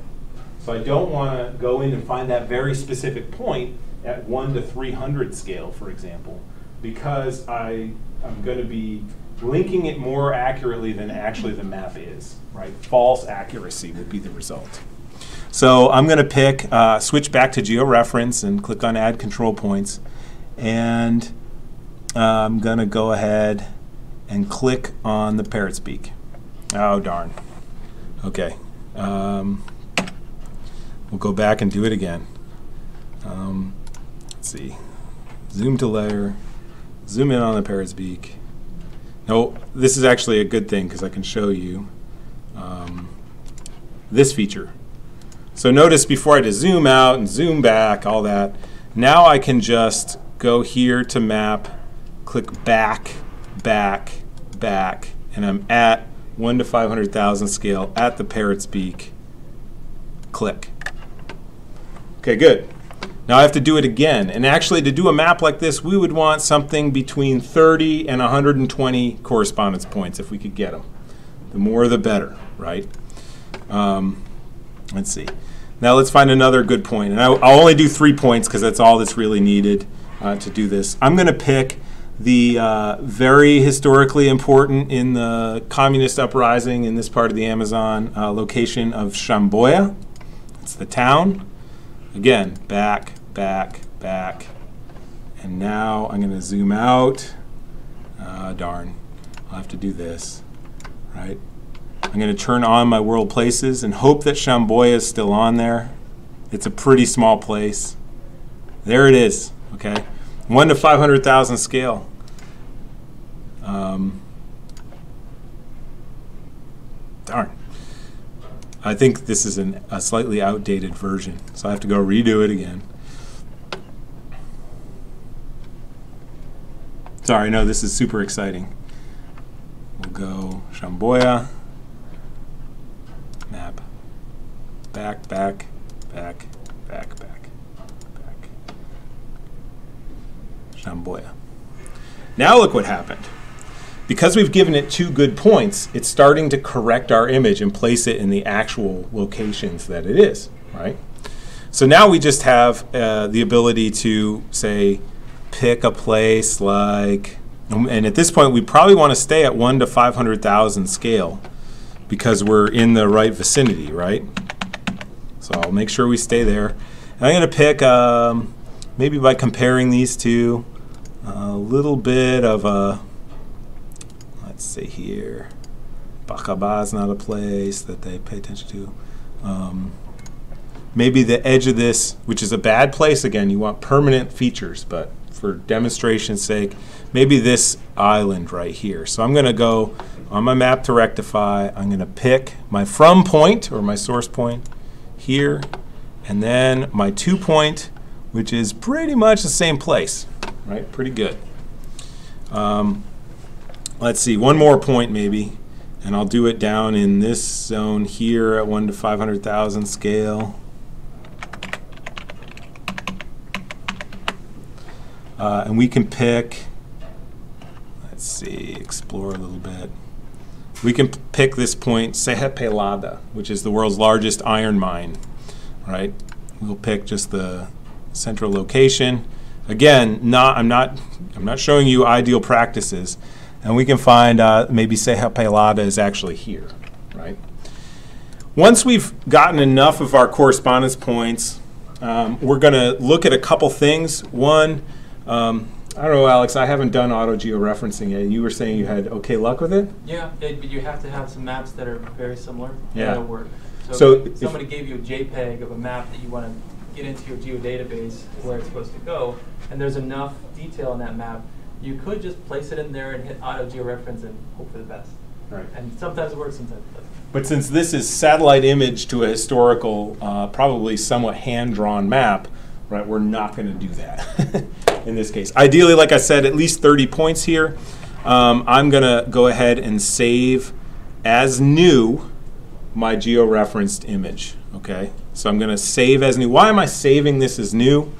So I don't want to go in and find that very specific point at 1 to 300 scale, for example, because I, I'm going to be linking it more accurately than actually the map is, right? False accuracy would be the result. So I'm going to pick, uh, switch back to georeference and click on add control points. And uh, I'm going to go ahead and click on the parrot's beak. Oh, darn. Okay. Um, we'll go back and do it again. Um, let's see. Zoom to layer. Zoom in on the parrot's beak. No, this is actually a good thing because I can show you um, this feature. So notice before I had to zoom out and zoom back, all that, now I can just go here to map, click back, back, back, and I'm at 1 to 500,000 scale at the parrot's beak. Click. Okay, good. Now I have to do it again. And actually, to do a map like this, we would want something between 30 and 120 correspondence points if we could get them. The more, the better, right? Um, let's see. Now let's find another good point. And I, will only do three points because that's all that's really needed uh, to do this. I'm going to pick the uh, very historically important in the communist uprising in this part of the Amazon uh, location of Xambioá. It's the town. Again, back, back, back. And now I'm going to zoom out. Uh, darn, I'll have to do this, right? I'm going to turn on my world places and hope that Xambioá is still on there. It's a pretty small place. There it is, okay? 1 to 500,000 scale. Um, darn. I think this is an, a slightly outdated version, so I have to go redo it again. Sorry, no, this is super exciting. We'll go Xambioá. back, back, back, back, back, back. Xambioá. Now look what happened. Because we've given it two good points, it's starting to correct our image and place it in the actual locations that it is, right? So now we just have uh, the ability to, say, pick a place like And at this point, we probably want to stay at 1 to 500,000 scale because we're in the right vicinity, right? So I'll make sure we stay there. And I'm going to pick, um, maybe by comparing these two, a little bit of a, let's see here. Bakaba is not a place that they pay attention to. Um, maybe the edge of this, which is a bad place again, you want permanent features, but for demonstration's sake, maybe this island right here. So I'm going to go on my map to rectify. I'm going to pick my from point or my source point here, and then my to point, which is pretty much the same place, right? Pretty good. Um, let's see, one more point maybe, and I'll do it down in this zone here at 1 to 500,000 scale. Uh, and we can pick, let's see, explore a little bit. We can pick this point, Pelada, which is the world's largest iron mine, right? We'll pick just the central location. Again, not I'm not I'm not showing you ideal practices, and we can find uh, maybe Serra Pelada is actually here, right? Once we've gotten enough of our correspondence points, um, we're going to look at a couple things. One, um, I don't know, Alex, I haven't done auto georeferencing yet. You were saying you had okay luck with it? Yeah, it, but you have to have some maps that are very similar. Yeah. That'll work. So, So somebody gave you a JPEG of a map that you want to get into your geodatabase where it's supposed to go, and there's enough detail in that map, you could just place it in there and hit auto georeference and hope for the best. Right. And sometimes it works, sometimes it doesn't. But since this is satellite image to a historical, uh, probably somewhat hand-drawn map, right, we're not going to do that *laughs* in this case. Ideally, like I said, at least 30 points here. Um, I'm going to go ahead and save as new my georeferenced image, okay? So I'm going to save as new. Why am I saving this as new?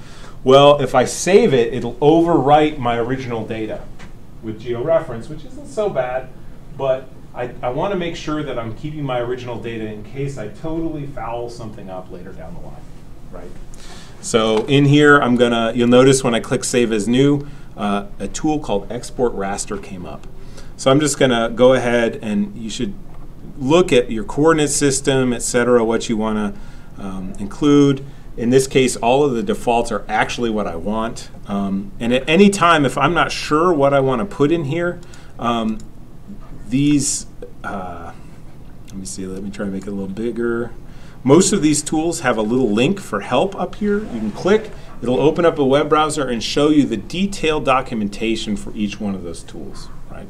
Well, if I save it, it'll overwrite my original data with georeference, which isn't so bad, but I, I want to make sure that I'm keeping my original data in case I totally foul something up later down the line, right? So in here, I'm gonna, you'll notice when I click Save as New, uh, a tool called Export Raster came up. So I'm just gonna go ahead and you should look at your coordinate system, et cetera, what you wanna um, include. In this case, all of the defaults are actually what I want. Um, and at any time, if I'm not sure what I want to put in here, um, these, uh, let me see, let me try to make it a little bigger. Most of these tools have a little link for help up here. You can click, it'll open up a web browser and show you the detailed documentation for each one of those tools, right?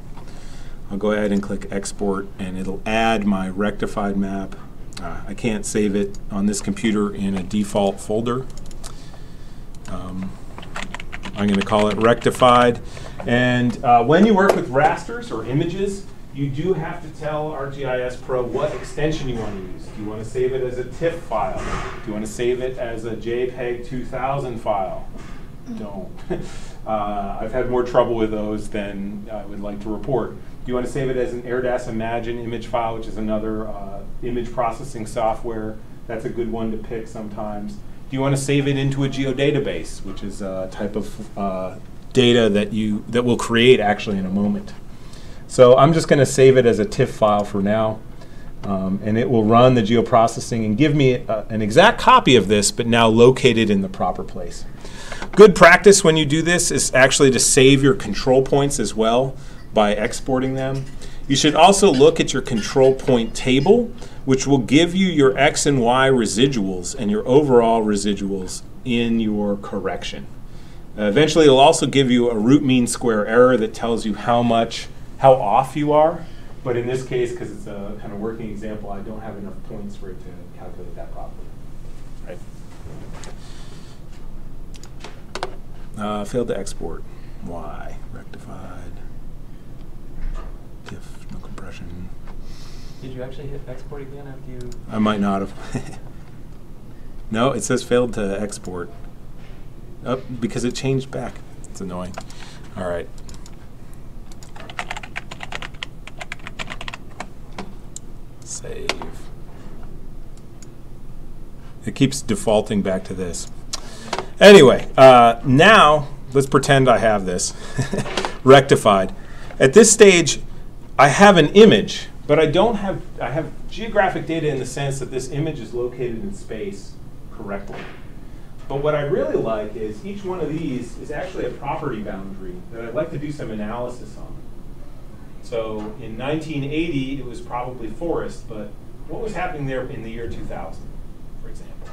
I'll go ahead and click export and it'll add my rectified map. Uh, I can't save it on this computer in a default folder. Um, I'm going to call it rectified. And uh, when you work with rasters or images, you do have to tell ArcGIS Pro what extension you want to use. Do you want to save it as a TIFF file? Do you want to save it as a JPEG 2000 file? Don't. *laughs* uh, I've had more trouble with those than I would like to report. Do you want to save it as an ERDAS Imagine image file, which is another uh, image processing software? That's a good one to pick sometimes. Do you want to save it into a geodatabase, which is a type of uh, data that you that will create actually in a moment? So I'm just going to save it as a TIFF file for now, um, and it will run the geoprocessing and give me a, an exact copy of this, but now located in the proper place. Good practice when you do this is actually to save your control points as well by exporting them. You should also look at your control point table, which will give you your X and Y residuals and your overall residuals in your correction. Uh, eventually, it'll also give you a root mean square error that tells you how much, how off you are. But in this case, because it's a kind of working example, I don't have enough points for it to calculate that properly. Right. Uh, failed to export. Why? Rectified. Did you actually hit export again after you? I might not have. *laughs* no, it says failed to export. Up because it changed back. It's annoying. All right. Save. It keeps defaulting back to this. Anyway, uh, now let's pretend I have this. *laughs* rectified. At this stage, I have an image, but I don't have, I have geographic data in the sense that this image is located in space correctly. But what I really like is each one of these is actually a property boundary that I'd like to do some analysis on. So in 1980, it was probably forest, but what was happening there in the year 2000, for example?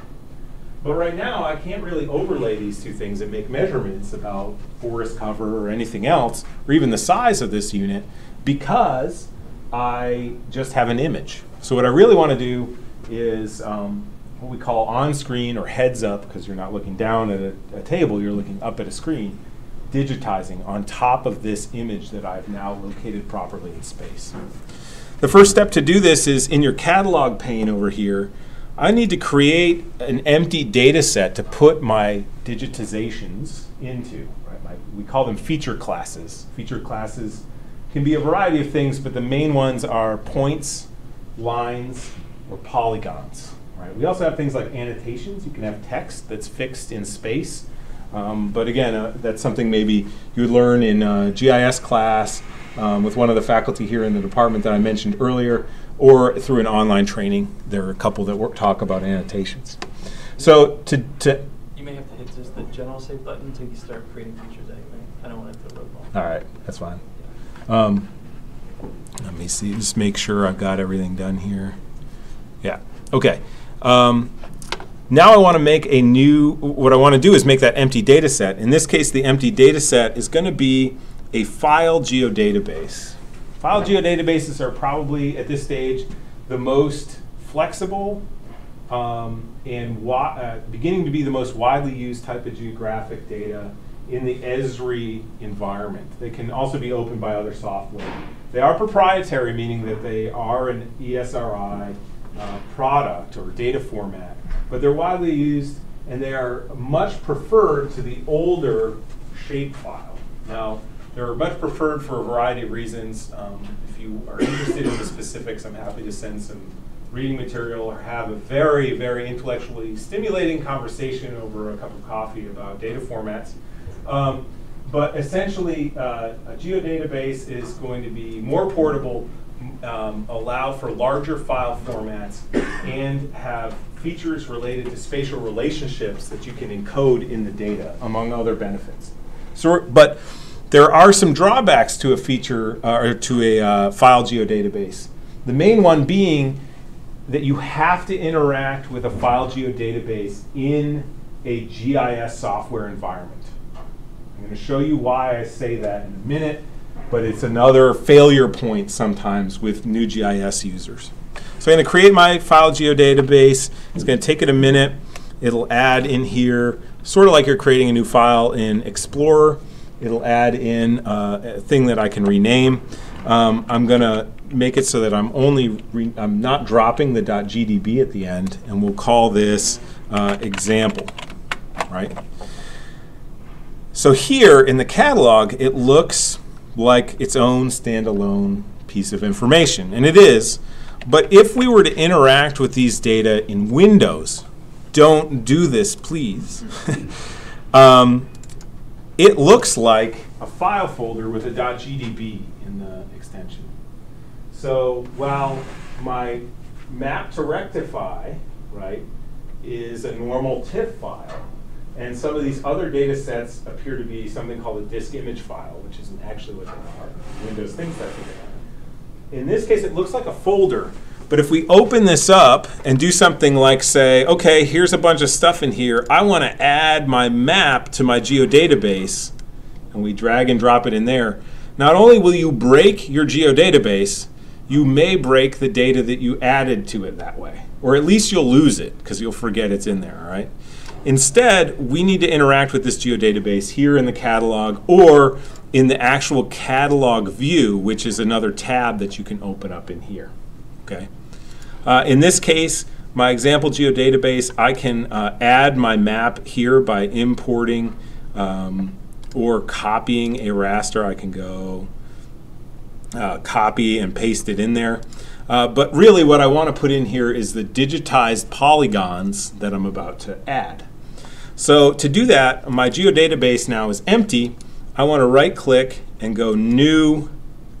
But right now, I can't really overlay these two things and make measurements about forest cover or anything else, or even the size of this unit, because I just have an image. So what I really want to do is um, what we call on-screen or heads-up, because you're not looking down at a, a table, you're looking up at a screen, digitizing on top of this image that I've now located properly in space. The first step to do this is in your catalog pane over here, I need to create an empty data set to put my digitizations into. Right? My, we call them feature classes. Feature classes can be a variety of things, but the main ones are points, lines, or polygons. Right? We also have things like annotations. You can have text that's fixed in space. Um, but again, uh, that's something maybe you would learn in a GIS class um, with one of the faculty here in the department that I mentioned earlier, or through an online training. There are a couple that work, talk about annotations. So to, to You may have to hit just the general save button until you start creating features anyway. I don't want it to load long. all right, that's fine. Um, let me see, just make sure I've got everything done here. Yeah, okay. Um, now I want to make a new, what I want to do is make that empty data set. In this case, the empty data set is going to be a file geodatabase. File geodatabases are probably, at this stage, the most flexible um, and uh, beginning to be the most widely used type of geographic data in the Esri environment. They can also be opened by other software. They are proprietary, meaning that they are an ESRI uh, product or data format, but they're widely used and they are much preferred to the older shapefile. Now, they're much preferred for a variety of reasons. Um, if you are interested in the specifics, I'm happy to send some reading material or have a very, very intellectually stimulating conversation over a cup of coffee about data formats. Um, but essentially, uh, a geodatabase is going to be more portable, um, allow for larger file formats, and have features related to spatial relationships that you can encode in the data, among other benefits. So, but there are some drawbacks to a feature uh, or to a uh, file geodatabase. The main one being that you have to interact with a file geodatabase in a GIS software environment. I'm going to show you why I say that in a minute, but it's another failure point sometimes with new GIS users. So I'm going to create my file geodatabase. It's going to take it a minute. It'll add in here, sort of like you're creating a new file in Explorer. It'll add in uh, a thing that I can rename. Um, I'm going to make it so that I'm only I'm not dropping the .gdb at the end, and we'll call this uh, example, right? So here in the catalog, it looks like its own standalone piece of information, and it is. But if we were to interact with these data in Windows, don't do this, please. *laughs* um, it looks like a file folder with a .gdb in the extension. So while my map to rectify, right, is a normal TIFF file, and some of these other data sets appear to be something called a disk image file, which isn't actually what they are. Windows thinks that's what they are. In this case, it looks like a folder. But if we open this up and do something like say, okay, here's a bunch of stuff in here. I want to add my map to my geodatabase, and we drag and drop it in there. Not only will you break your geodatabase, you may break the data that you added to it that way. Or at least you'll lose it because you'll forget it's in there, all right? Instead, we need to interact with this geodatabase here in the catalog or in the actual catalog view, which is another tab that you can open up in here. Okay. Uh, in this case, my example geodatabase, I can uh, add my map here by importing um, or copying a raster. I can go uh, copy and paste it in there. Uh, but really, what I want to put in here is the digitized polygons that I'm about to add. So to do that, my geodatabase now is empty. I want to right click and go New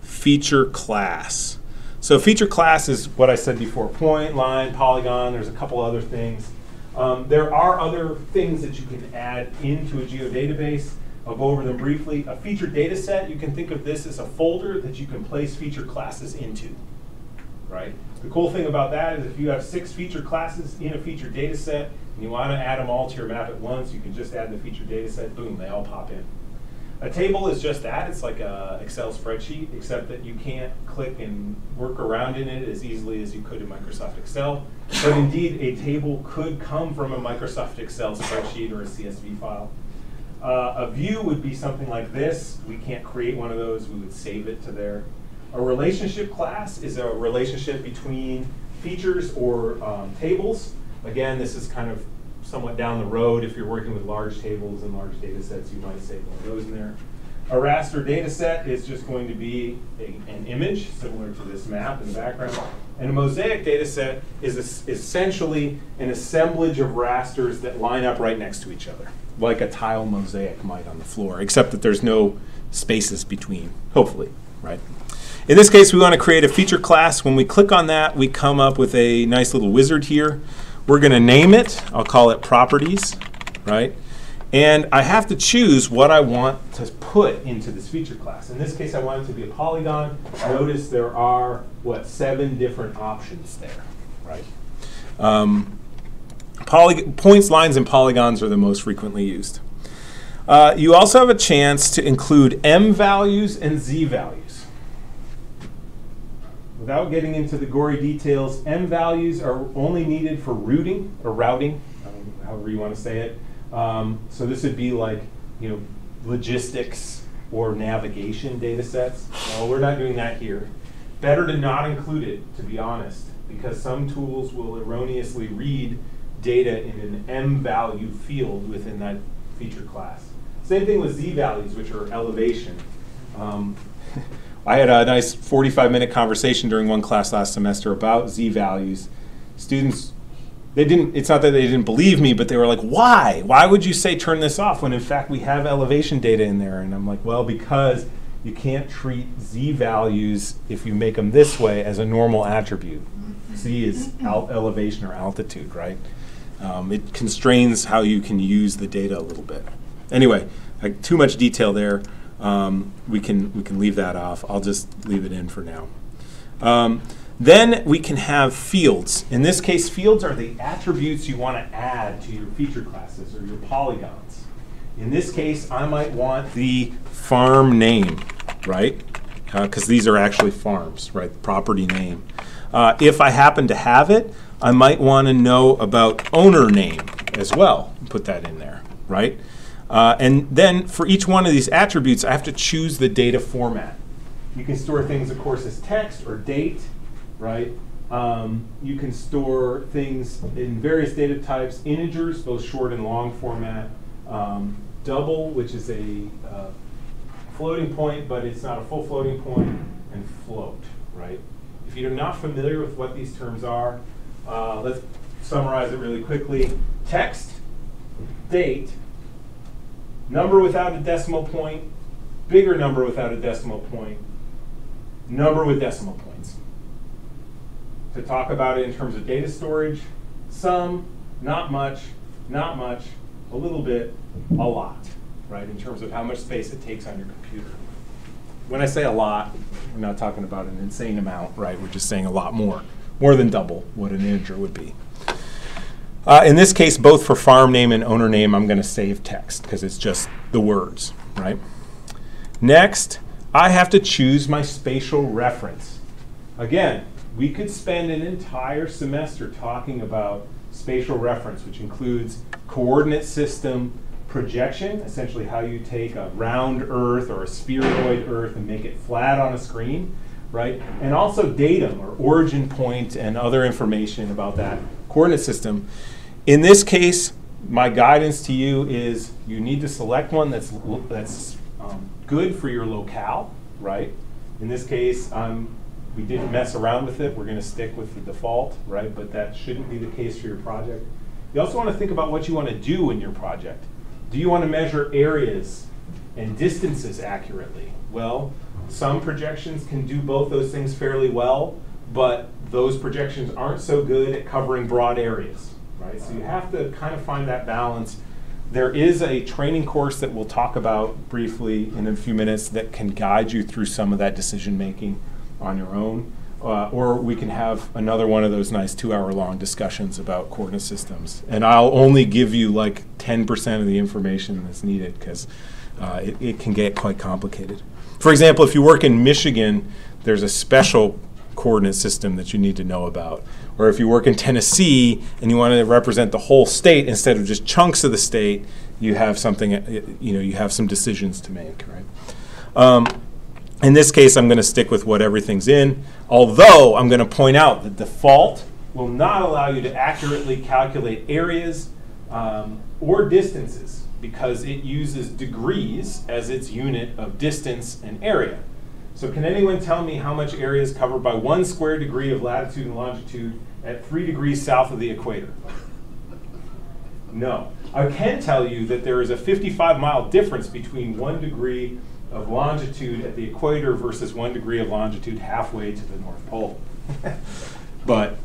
Feature Class. So feature class is what I said before, point, line, polygon, there's a couple other things. Um, there are other things that you can add into a geodatabase. I'll go over them briefly. A feature data set, you can think of this as a folder that you can place feature classes into, right? The cool thing about that is if you have six feature classes in a feature data set and you want to add them all to your map at once, you can just add the feature data set, boom, they all pop in. A table is just that. It's like a Excel spreadsheet, except that you can't click and work around in it as easily as you could in Microsoft Excel. But indeed, a table could come from a Microsoft Excel spreadsheet or a CSV file. Uh, a view would be something like this. We can't create one of those. We would save it to there. A relationship class is a relationship between features or um, tables. Again, this is kind of somewhat down the road. If you're working with large tables and large data sets, you might save one of those in there. A raster data set is just going to be a, an image similar to this map in the background. And a mosaic data set is a, essentially an assemblage of rasters that line up right next to each other, like a tile mosaic might on the floor, except that there's no spaces between, hopefully, right? In this case, we want to create a feature class. When we click on that, we come up with a nice little wizard here. We're going to name it. I'll call it properties, right? And I have to choose what I want to put into this feature class. In this case, I want it to be a polygon. Notice there are, what, seven different options there, right? Um, points, lines, and polygons are the most frequently used. Uh, you also have a chance to include m values and z values. Without getting into the gory details, M values are only needed for routing or routing, um, however you want to say it. Um, so this would be like, you know, logistics or navigation data sets. Well, we're not doing that here. Better to not include it, to be honest, because some tools will erroneously read data in an M value field within that feature class. Same thing with Z values, which are elevation. Um, *laughs* I had a nice 45 minute conversation during one class last semester about Z values. Students, they didn't, it's not that they didn't believe me, but they were like, why? Why would you say turn this off when in fact we have elevation data in there? And I'm like, well, because you can't treat Z values, if you make them this way, as a normal attribute. Z is elevation or altitude, right? Um, it constrains how you can use the data a little bit. Anyway, like, too much detail there um, we can we can leave that off. I'll just leave it in for now. Um, then we can have fields. In this case, fields are the attributes you want to add to your feature classes or your polygons. In this case, I might want the farm name, right? Because uh, these are actually farms, right? Property name. Uh, if I happen to have it, I might want to know about owner name as well. Put that in there, right? Uh, and then for each one of these attributes, I have to choose the data format. You can store things, of course, as text or date, right? Um, you can store things in various data types, integers, both short and long format, um, double, which is a uh, floating point, but it's not a full floating point, and float, right? If you're not familiar with what these terms are, uh, let's summarize it really quickly. Text, date, number without a decimal point, bigger number without a decimal point, number with decimal points. To talk about it in terms of data storage, some, not much, not much, a little bit, a lot, right, in terms of how much space it takes on your computer. When I say a lot, we're not talking about an insane amount, right? We're just saying a lot more, more than double what an integer would be. Uh, in this case, both for farm name and owner name, I'm going to save text because it's just the words, right? Next, I have to choose my spatial reference. Again, we could spend an entire semester talking about spatial reference, which includes coordinate system projection, essentially how you take a round Earth or a spheroid Earth and make it flat on a screen, right? And also datum or origin point and other information about that coordinate system. In this case, my guidance to you is you need to select one that's, that's um, good for your locale, right? In this case, um, we didn't mess around with it. We're going to stick with the default, right? But that shouldn't be the case for your project. You also want to think about what you want to do in your project. Do you want to measure areas and distances accurately. Well, some projections can do both those things fairly well, but those projections aren't so good at covering broad areas, right? So you have to kind of find that balance. There is a training course that we'll talk about briefly in a few minutes that can guide you through some of that decision making on your own. Uh, or we can have another one of those nice two hour long discussions about coordinate systems. And I'll only give you like 10% of the information that's needed because uh, it, it can get quite complicated. For example, if you work in Michigan, there's a special coordinate system that you need to know about. Or if you work in Tennessee and you want to represent the whole state instead of just chunks of the state, you have something, uh, you know, you have some decisions to make, right? Um, in this case, I'm going to stick with what everything's in, although I'm going to point out that default will not allow you to accurately calculate areas um, or distances because it uses degrees as its unit of distance and area. So can anyone tell me how much area is covered by one square degree of latitude and longitude at three degrees south of the equator? No. I can tell you that there is a 55 mile difference between one degree of longitude at the equator versus one degree of longitude halfway to the North Pole. *laughs* but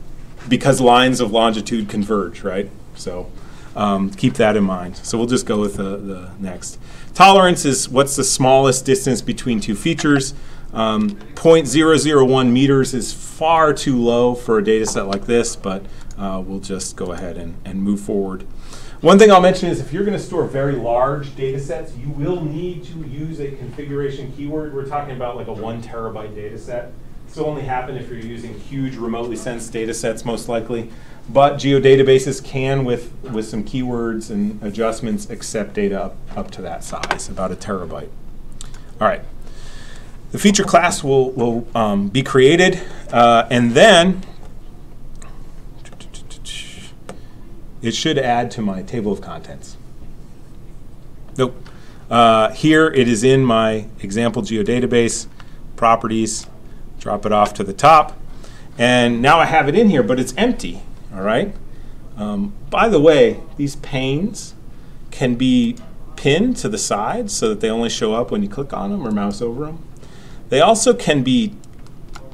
because lines of longitude converge, right? So um, keep that in mind. So we'll just go with the, the, next. Tolerance is what's the smallest distance between two features. Um, 0.001 meters is far too low for a data set like this, but uh, we'll just go ahead and, and move forward. One thing I'll mention is if you're going to store very large data sets, you will need to use a configuration keyword. We're talking about like a one terabyte data set. This will only happen if you're using huge remotely sensed data sets most likely. But geodatabases can, with, with some keywords and adjustments, accept data up, up to that size, about a terabyte. All right. The feature class will, will um, be created, uh, and then it should add to my table of contents. Nope. Uh, here it is in my example geodatabase, properties, drop it off to the top. And now I have it in here, but it's empty, all right? Um, by the way, these panes can be pinned to the side so that they only show up when you click on them or mouse over them. They also can be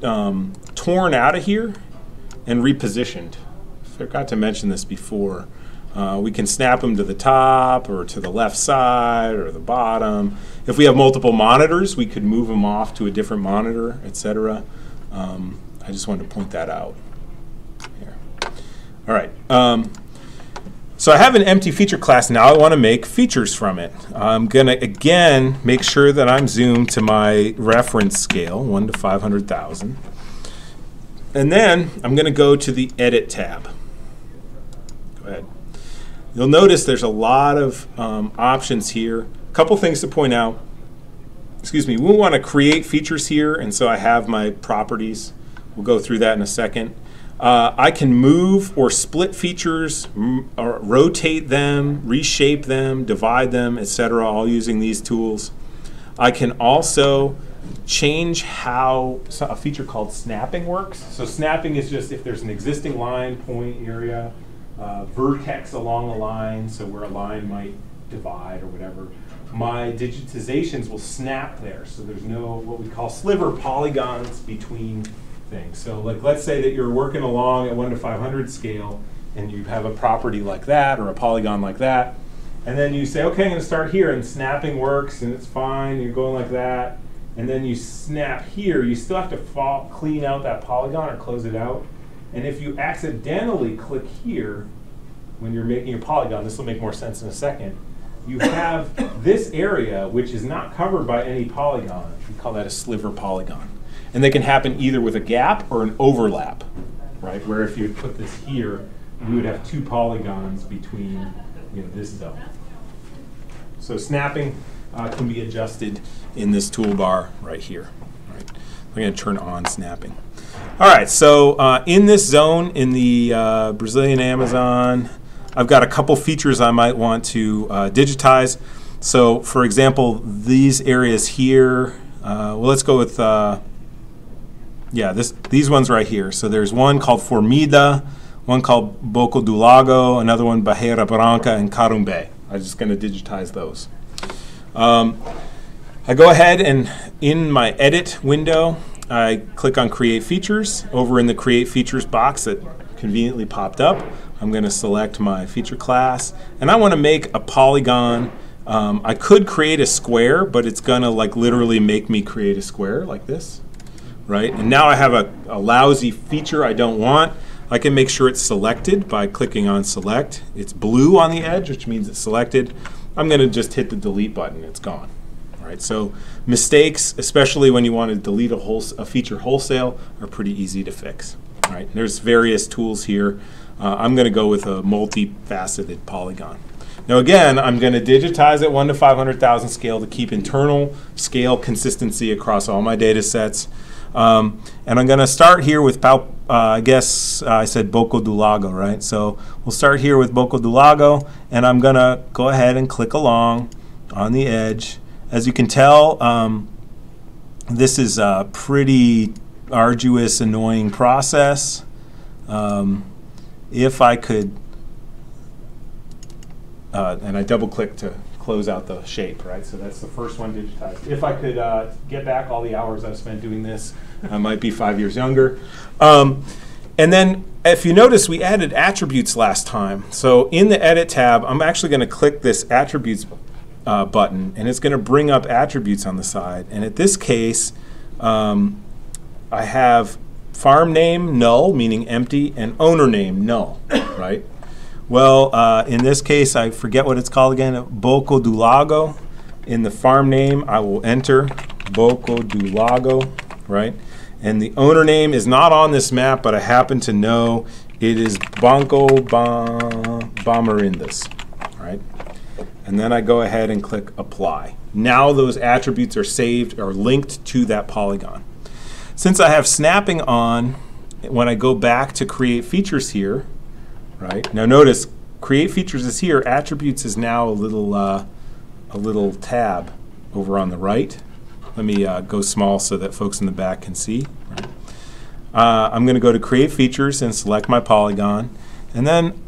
um, torn out of here and repositioned forgot to mention this before. Uh, we can snap them to the top or to the left side or the bottom. If we have multiple monitors, we could move them off to a different monitor, etc. Um, I just wanted to point that out. Here. All right. Um, so I have an empty feature class now. I want to make features from it. I'm going to, again, make sure that I'm zoomed to my reference scale, 1 to 500,000. And then I'm going to go to the Edit tab. Go ahead. You'll notice there's a lot of um, options here. A couple things to point out. Excuse me, we want to create features here, and so I have my properties. We'll go through that in a second. Uh, I can move or split features, or rotate them, reshape them, divide them, etc., all using these tools. I can also change how a feature called snapping works. So snapping is just if there's an existing line, point, area, uh, vertex along a line, so where a line might divide or whatever, my digitizations will snap there. So there's no what we call sliver polygons between things. So like let's say that you're working along at 1 to 500 scale and you have a property like that or a polygon like that. And then you say, okay, I'm going to start here, and snapping works, and it's fine. You're going like that, and then you snap here. You still have to fall, clean out that polygon or close it out. And if you accidentally click here, when you're making your polygon, this will make more sense in a second, you have this area which is not covered by any polygon. We call that a sliver polygon. And they can happen either with a gap or an overlap, right? Where if you put this here, you would have two polygons between you know, this zone. So snapping uh, can be adjusted in this toolbar right here. Right. I'm going to turn on snapping. All right, so uh, in this zone in the uh, Brazilian Amazon, I've got a couple features I might want to uh, digitize. So, for example, these areas here, uh, well, let's go with, uh, yeah, this, these ones right here. So there's one called Formiga, one called Boca do Lago, another one Bahia Branca, and Carumbe. I'm just going to digitize those. Um, I go ahead and in my edit window, I click on create features. Over in the create features box that conveniently popped up, I'm going to select my feature class and I want to make a polygon. Um, I could create a square, but it's going to like literally make me create a square like this, right? And now I have a, a lousy feature I don't want. I can make sure it's selected by clicking on select. It's blue on the edge, which means it's selected. I'm going to just hit the delete button. It's gone. All right, so mistakes, especially when you want to delete a, whole, a feature wholesale, are pretty easy to fix. All right, there's various tools here. Uh, I'm going to go with a multifaceted polygon. Now again, I'm going to digitize at 1 to 500,000 scale to keep internal scale consistency across all my data sets. Um, and I'm going to start here with, uh, I guess uh, I said Boca do Lago, right? So we'll start here with Boca do Lago, and I'm going to go ahead and click along on the edge. As you can tell, um, this is a pretty arduous, annoying process. Um, if I could, uh, and I double click to close out the shape, right? So that's the first one digitized. If I could uh, get back all the hours I've spent doing this, I might be five years younger. Um, and then if you notice, we added attributes last time. So in the Edit tab, I'm actually going to click this Attributes uh, button, and it's going to bring up attributes on the side. And at this case, um, I have farm name null, meaning empty, and owner name null, *coughs* right? Well, uh, in this case, I forget what it's called again, Boca do Lago. In the farm name, I will enter Boca do Lago, right? And the owner name is not on this map, but I happen to know it is Banco ba Bamerindus, right? And then I go ahead and click Apply. Now those attributes are saved or linked to that polygon. Since I have snapping on, when I go back to create features here, right? Now notice, create features is here, attributes is now a little, uh, a little tab over on the right. Let me uh, go small so that folks in the back can see. Uh, I'm going to go to create features and select my polygon. And then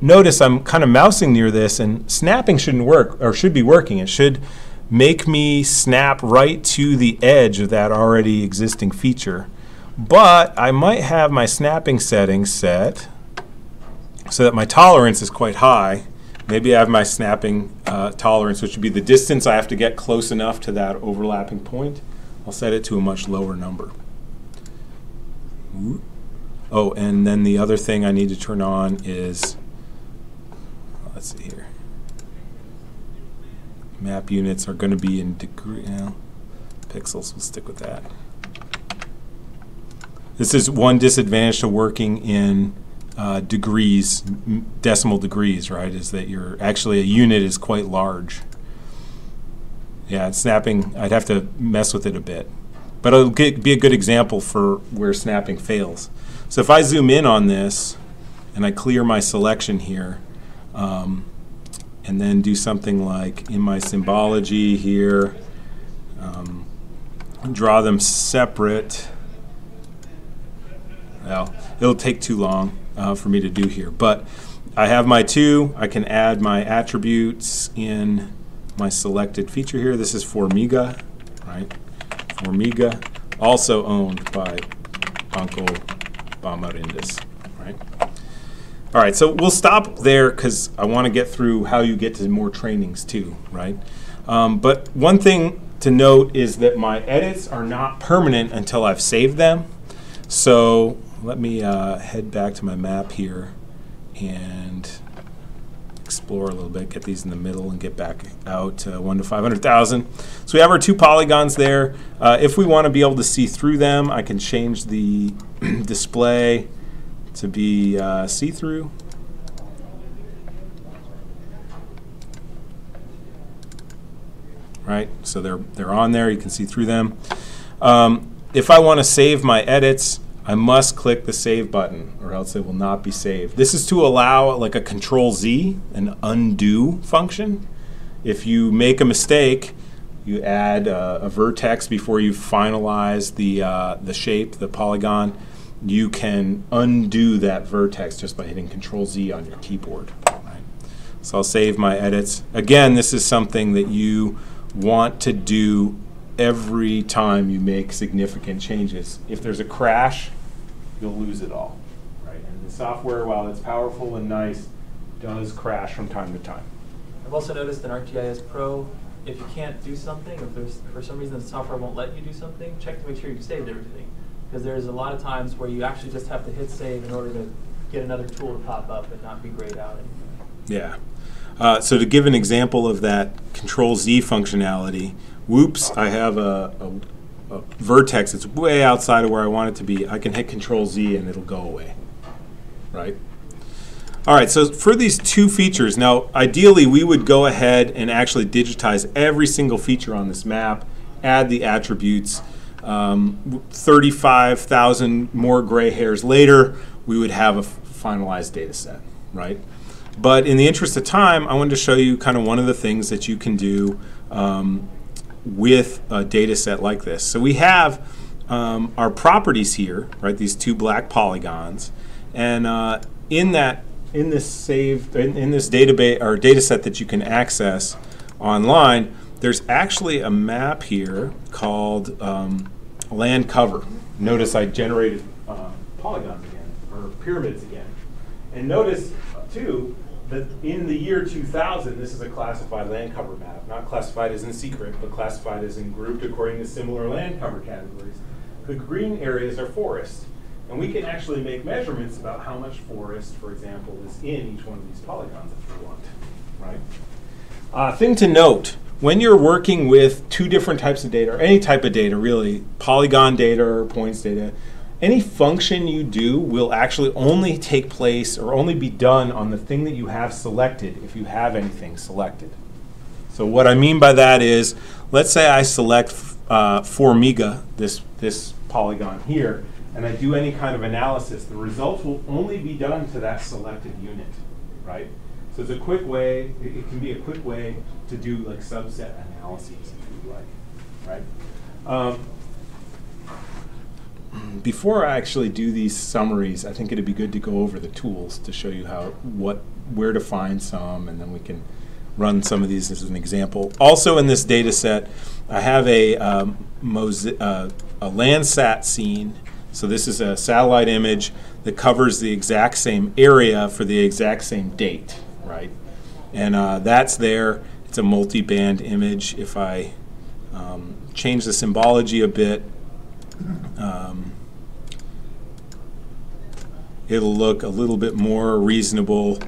notice I'm kind of mousing near this and snapping shouldn't work or should be working. It should make me snap right to the edge of that already existing feature. But I might have my snapping settings set so that my tolerance is quite high. Maybe I have my snapping uh, tolerance, which would be the distance I have to get close enough to that overlapping point. I'll set it to a much lower number. Oh, and then the other thing I need to turn on is, let's see here map units are going to be in degree, pixels, we'll stick with that. This is one disadvantage to working in uh, degrees, decimal degrees, right, is that you're actually a unit is quite large. Yeah, it's snapping, I'd have to mess with it a bit. But it'll get, be a good example for where snapping fails. So if I zoom in on this and I clear my selection here, um, and then do something like in my symbology here, um, draw them separate. Well, it'll take too long uh, for me to do here, but I have my two. I can add my attributes in my selected feature here. This is Formiga, right? Formiga, also owned by Banco Bamerindus, right? All right, so we'll stop there because I want to get through how you get to more trainings too, right? Um, but one thing to note is that my edits are not permanent until I've saved them. So let me uh, head back to my map here and explore a little bit, get these in the middle and get back out to 1 to 500,000. So we have our two polygons there. Uh, if we want to be able to see through them, I can change the *clears throat* display to be uh, see-through. Right, so they're, they're on there, you can see through them. Um, if I want to save my edits, I must click the save button or else it will not be saved. This is to allow like a control Z, an undo function. If you make a mistake, you add uh, a vertex before you finalize the, uh, the shape, the polygon, you can undo that vertex just by hitting Control Z on your keyboard. Right? So I'll save my edits. Again, this is something that you want to do every time you make significant changes. If there's a crash, you'll lose it all. Right? And the software, while it's powerful and nice, does crash from time to time. I've also noticed in ArcGIS Pro, if you can't do something, if there's for some reason the software won't let you do something, check to make sure you've saved everything. Because there's a lot of times where you actually just have to hit save in order to get another tool to pop up and not be grayed out anymore. Yeah. Uh, so to give an example of that Control Z functionality, whoops, I have a, a, vertex that's way outside of where I want it to be. I can hit Control Z and it'll go away. Right? All right, so for these two features, now ideally we would go ahead and actually digitize every single feature on this map, add the attributes. Um, 35,000 more gray hairs later, we would have a finalized data set, right? But in the interest of time, I wanted to show you kind of one of the things that you can do um, with a data set like this. So we have um, our properties here, right? These two black polygons, and uh, in that, in this save, in, in this database or data set that you can access online, there's actually a map here called um, land cover. Notice I generated uh, polygons again, or pyramids again. And notice, uh, too, that in the year 2000, this is a classified land cover map, not classified as in secret, but classified as in grouped according to similar land cover categories. The green areas are forest. And we can actually make measurements about how much forest, for example, is in each one of these polygons if we want, right? Uh, thing to note, when you're working with two different types of data, or any type of data really, polygon data or points data, any function you do will actually only take place or only be done on the thing that you have selected if you have anything selected. So what I mean by that is, let's say I select uh, Formiga, this, this polygon here, and I do any kind of analysis, the results will only be done to that selected unit, right? So it's a quick way, it, it can be a quick way to do like subset analyses if you like, right? Um, before I actually do these summaries, I think it'd be good to go over the tools to show you how what where to find some, and then we can run some of these as an example. Also in this data set, I have a, um, uh, a Landsat scene. So this is a satellite image that covers the exact same area for the exact same date, right? And uh, that's there. It's a multi-band image. If I um, change the symbology a bit, um, it'll look a little bit more reasonable.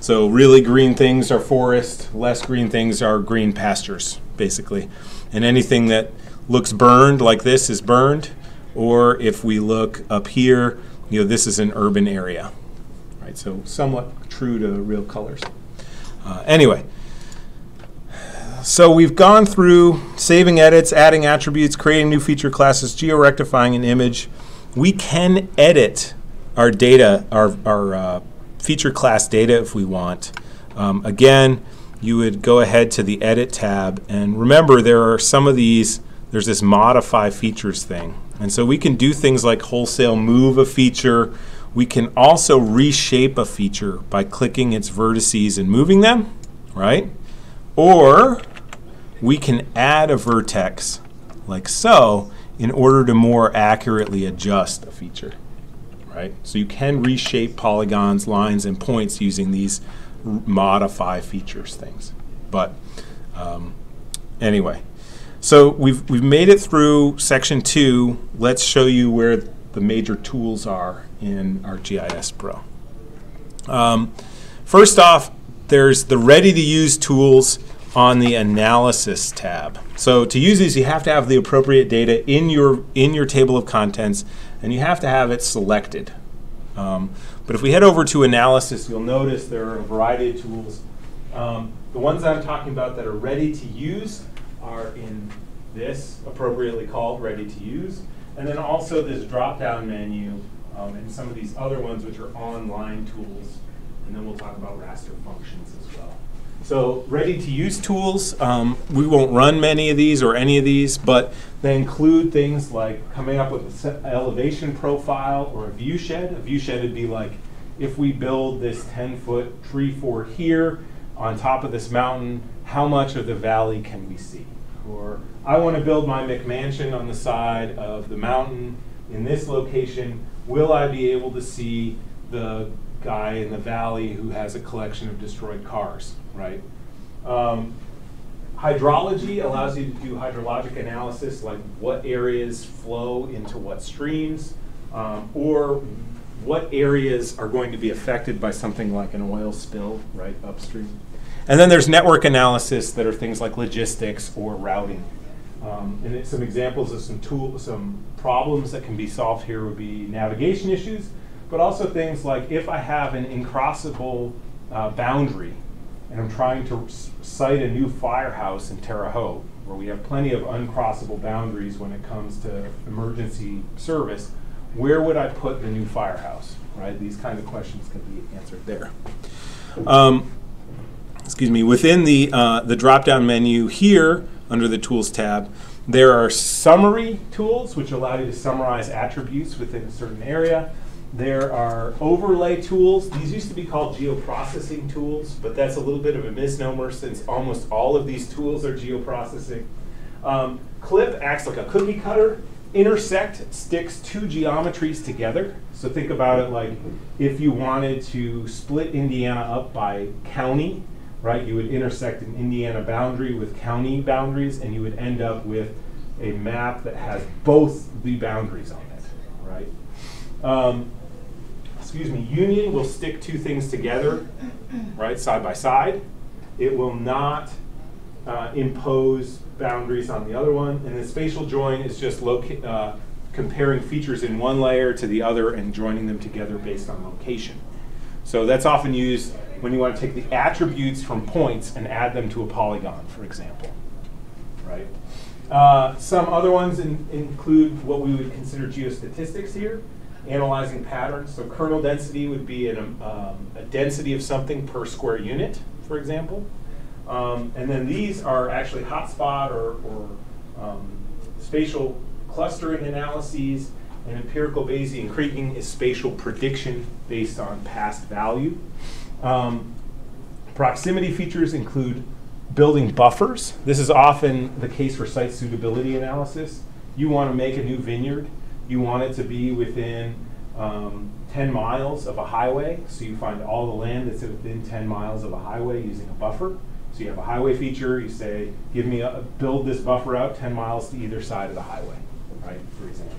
So really green things are forest, less green things are green pastures, basically. And anything that looks burned like this is burned, or if we look up here, you know, this is an urban area, right? So somewhat true to real colors. Uh, anyway, so we've gone through saving edits, adding attributes, creating new feature classes, georectifying an image. We can edit our data, our, our uh, feature class data if we want. Um, again, you would go ahead to the Edit tab, and remember there are some of these, there's this Modify Features thing. And so we can do things like wholesale move a feature. We can also reshape a feature by clicking its vertices and moving them, right? Or we can add a vertex like so in order to more accurately adjust a feature right? So you can reshape polygons, lines, and points using these modify features things. But um, anyway, so we've, we've made it through section two. Let's show you where the major tools are in ArcGIS Pro. Um, first off, there's the ready to use tools on the analysis tab. So to use these, you have to have the appropriate data in your in your table of contents and you have to have it selected. Um, but if we head over to analysis, you'll notice there are a variety of tools. Um, the ones I'm talking about that are ready to use are in this, appropriately called ready to use, and then also this drop-down menu um, and some of these other ones which are online tools, and then we'll talk about raster functions as well. So ready to use tools, um, we won't run many of these or any of these, but they include things like coming up with an elevation profile or a view shed. A view shed would be like if we build this 10 foot tree fort here, on top of this mountain, how much of the valley can we see? Or I want to build my McMansion on the side of the mountain in this location. Will I be able to see the guy in the valley who has a collection of destroyed cars, right? Um, hydrology allows you to do hydrologic analysis, like what areas flow into what streams, um, or what areas are going to be affected by something like an oil spill, right, upstream. And then there's network analysis that are things like logistics or routing. Um, and some examples of some tool, some problems that can be solved here would be navigation issues, but also things like if I have an incrossable uh, boundary and I'm trying to site a new firehouse in Terre Haute, where we have plenty of uncrossable boundaries when it comes to emergency service, where would I put the new firehouse? Right? These kind of questions can be answered there. Um, excuse me, within the, uh, the drop-down menu here, under the Tools tab, there are summary tools, which allow you to summarize attributes within a certain area. There are overlay tools. These used to be called geoprocessing tools, but that's a little bit of a misnomer since almost all of these tools are geoprocessing. Um, clip acts like a cookie cutter. Intersect sticks two geometries together. So think about it like if you wanted to split Indiana up by county, right? You would intersect an Indiana boundary with county boundaries, and you would end up with a map that has both the boundaries on it, right? Um, excuse me, union will stick two things together, right, side by side. It will not uh, impose boundaries on the other one. And the spatial join is just uh, comparing features in one layer to the other and joining them together based on location. So that's often used when you want to take the attributes from points and add them to a polygon, for example, right? Uh, some other ones in, include what we would consider geostatistics here, analyzing patterns. So kernel density would be an, um, a density of something per square unit, for example. Um, and then these are actually hotspot or, or um, spatial clustering analyses. And empirical Bayesian kriging is spatial prediction based on past value. Um, proximity features include building buffers. This is often the case for site suitability analysis. You want to make a new vineyard. You want it to be within um, 10 miles of a highway. So you find all the land that's within 10 miles of a highway using a buffer. So you have a highway feature. You say, give me a, build this buffer out 10 miles to either side of the highway, right, for example.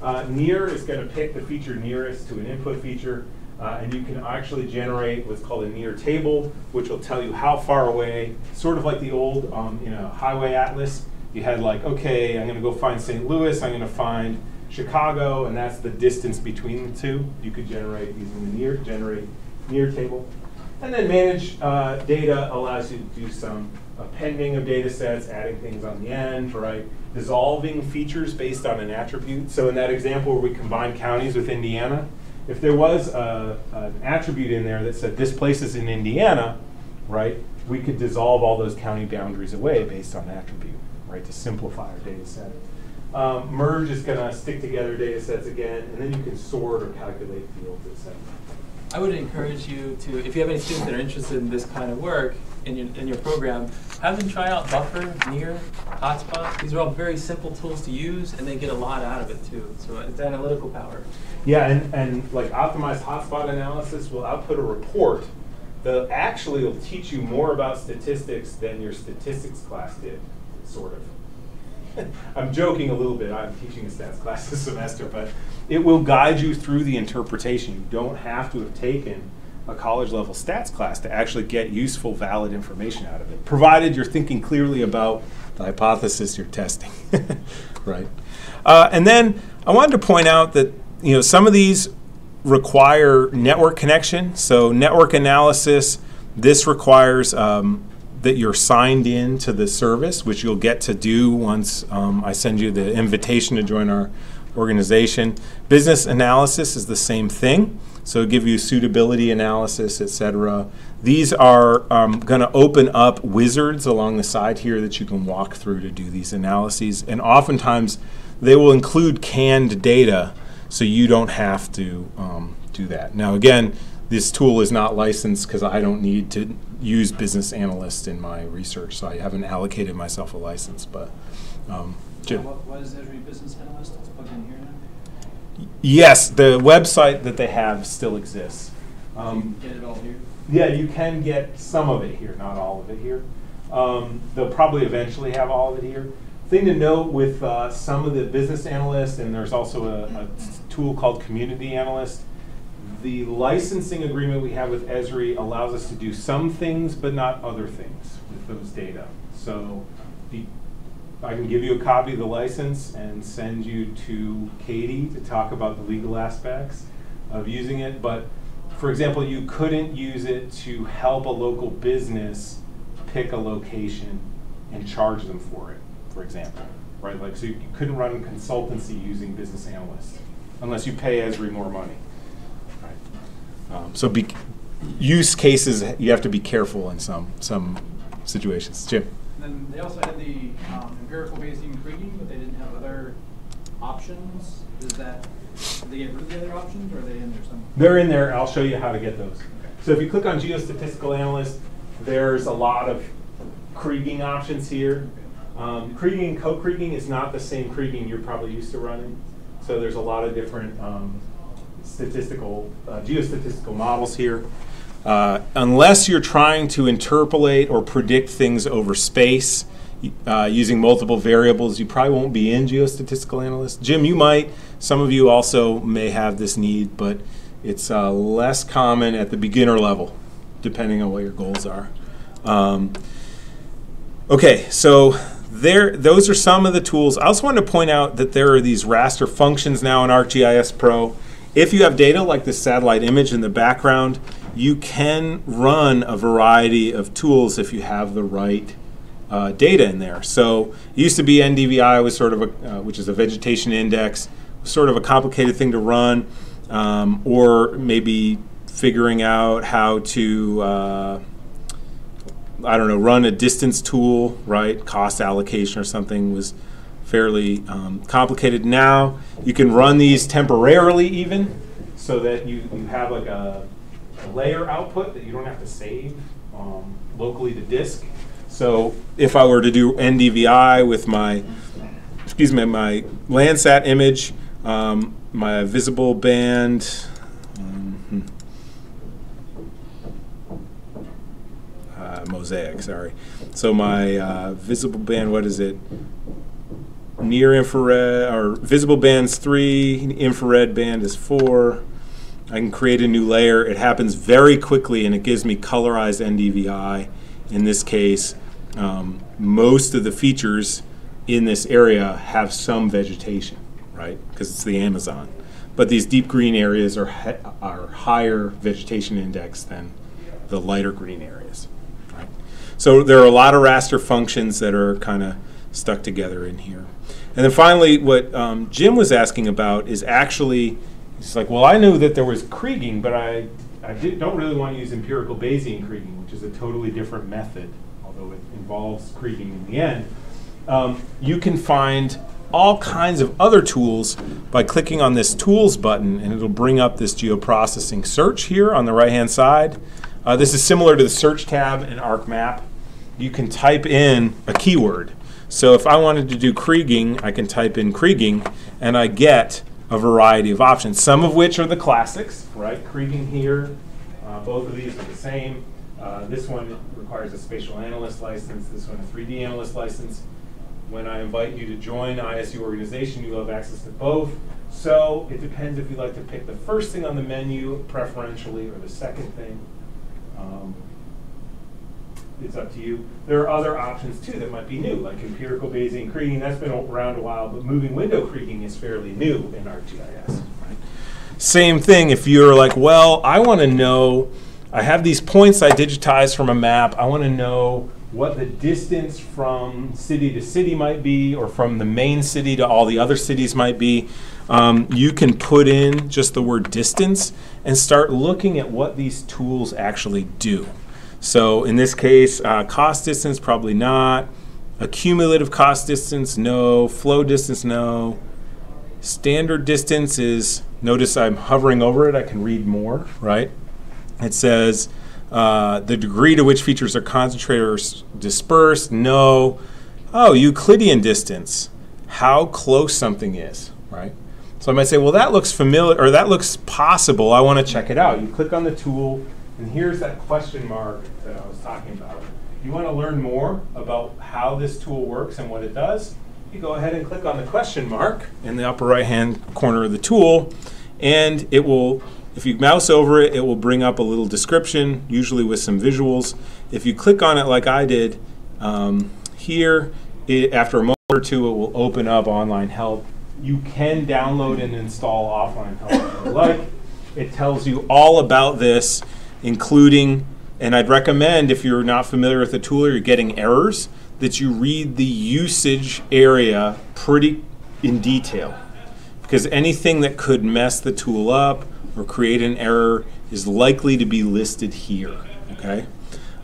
Uh, near is going to pick the feature nearest to an input feature. Uh, and you can actually generate what's called a near table, which will tell you how far away, sort of like the old um, you know, highway atlas. You had like, okay, I'm going to go find St. Louis, I'm going to find Chicago, and that's the distance between the two. You could generate using the near, generate near table. And then manage uh, data allows you to do some appending of data sets, adding things on the end, right? Dissolving features based on an attribute. So in that example where we combine counties with Indiana, if there was a, an attribute in there that said this place is in Indiana, right, we could dissolve all those county boundaries away based on attribute, right, to simplify our data set. Um, merge is going to stick together data sets again, and then you can sort or calculate fields, etc. I would encourage you to, if you have any students that are interested in this kind of work in your, in your program, have them try out Buffer, Near, Hotspot. These are all very simple tools to use, and they get a lot out of it too. So it's analytical power. Yeah, and, and like optimized hotspot analysis will output a report that actually will teach you more about statistics than your statistics class did, sort of. *laughs* I'm joking a little bit. I'm teaching a stats class this semester, but it will guide you through the interpretation. You don't have to have taken a college level stats class to actually get useful, valid information out of it, provided you're thinking clearly about the hypothesis you're testing. *laughs* right? Uh, and then I wanted to point out that you know some of these require network connection. So network analysis, this requires um, that you're signed in to the service, which you'll get to do once um, I send you the invitation to join our organization. Business analysis is the same thing. So give you suitability analysis, et cetera. These are um, going to open up wizards along the side here that you can walk through to do these analyses. And oftentimes they will include canned data so you don't have to um, do that. Now, again, this tool is not licensed because I don't need to use business analyst in my research, so I haven't allocated myself a license. But um, Jim. What, what is Esri Business Analyst? It's plugged in here now? Yes, the website that they have still exists. Um, Get it all here? yeah, you can get some of it here, not all of it here. Um, they'll probably eventually have all of it here. Thing to note with uh, some of the business analysts, and there's also a, a tool called Community Analyst. The licensing agreement we have with Esri allows us to do some things, but not other things with those data. So I can give you a copy of the license and send you to Katie to talk about the legal aspects of using it. But for example, you couldn't use it to help a local business pick a location and charge them for it, for example. Right? Like, so you couldn't run a consultancy using business analysts unless you pay Esri more money. Right. Um, so be, use cases, you have to be careful in some, some situations. Jim? And then they also had the um, empirical Bayesian kriging, but they didn't have other options. Is that, did they get rid of the other options, or are they in there somewhere? They're in there. I'll show you how to get those. So if you click on geostatistical analyst, there's a lot of Kriging options here. Um, Kriging and co-Kriging is not the same Kriging you're probably used to running. So there's a lot of different um, statistical, uh, geostatistical models here. Uh, unless you're trying to interpolate or predict things over space uh, using multiple variables, you probably won't be in geostatistical analyst. Jim, you might. Some of you also may have this need, but it's uh, less common at the beginner level, depending on what your goals are. Um, okay, so there, those are some of the tools. I also wanted to point out that there are these raster functions now in ArcGIS Pro. If you have data like this satellite image in the background, you can run a variety of tools if you have the right uh, data in there. So it used to be NDVI was sort of a, uh, which is a vegetation index, sort of a complicated thing to run, um, or maybe figuring out how to, uh, I don't know, run a distance tool, right? Cost allocation or something was fairly um, complicated. Now you can run these temporarily, even so that you, you have like a, a layer output that you don't have to save um, locally to disk. So if I were to do NDVI with my, excuse me, my Landsat image, um, my visible band, um, uh, mosaic, sorry. So my uh, visible band, what is it? Near infrared, or visible band's three, infrared band is four. I can create a new layer. It happens very quickly and it gives me colorized NDVI. In this case, um, most of the features in this area have some vegetation, right? Because it's the Amazon. But these deep green areas are, are higher vegetation index than the lighter green areas. Right? So there are a lot of raster functions that are kind of stuck together in here. And then finally, what um, Jim was asking about is actually, he's like, well, I knew that there was Kriging, but I, I did, don't really want to use empirical Bayesian Kriging, which is a totally different method, although it involves Kriging in the end. Um, you can find all kinds of other tools by clicking on this Tools button, and it'll bring up this geoprocessing search here on the right-hand side. Uh, this is similar to the Search tab in ArcMap. You can type in a keyword. So if I wanted to do Kriging, I can type in Kriging, and I get a variety of options, some of which are the classics, right? Kriging here, uh, both of these are the same. Uh, this one requires a spatial analyst license, this one a 3D analyst license. When I invite you to join ISU organization, you will have access to both. So it depends if you like to pick the first thing on the menu preferentially or the second thing. Um, it's up to you. There are other options too that might be new, like empirical Bayesian kriging. That's been around a while, but moving window kriging is fairly new in ArcGIS. Right? Same thing if you're like, well, I want to know, I have these points I digitized from a map. I want to know what the distance from city to city might be, or from the main city to all the other cities might be. Um, you can put in just the word distance and start looking at what these tools actually do. So in this case, uh, cost distance, probably not. Accumulative cost distance, no. Flow distance, no. Standard distance is, notice I'm hovering over it, I can read more, right? It says uh, the degree to which features are concentrated or dispersed. No. Oh, Euclidean distance. How close something is, right? So I might say, well, that looks familiar, or that looks possible. I want to check it out. You click on the tool, and here's that question mark that I was talking about. You want to learn more about how this tool works and what it does? You go ahead and click on the question mark in the upper right hand corner of the tool, and it will, if you mouse over it, it will bring up a little description, usually with some visuals. If you click on it like I did um, here, it, after a moment or two, it will open up online help. You can download and install offline help if you like. It tells you all about this, including, and I'd recommend if you're not familiar with the tool or you're getting errors, that you read the usage area pretty in detail. Because anything that could mess the tool up or create an error is likely to be listed here. Okay?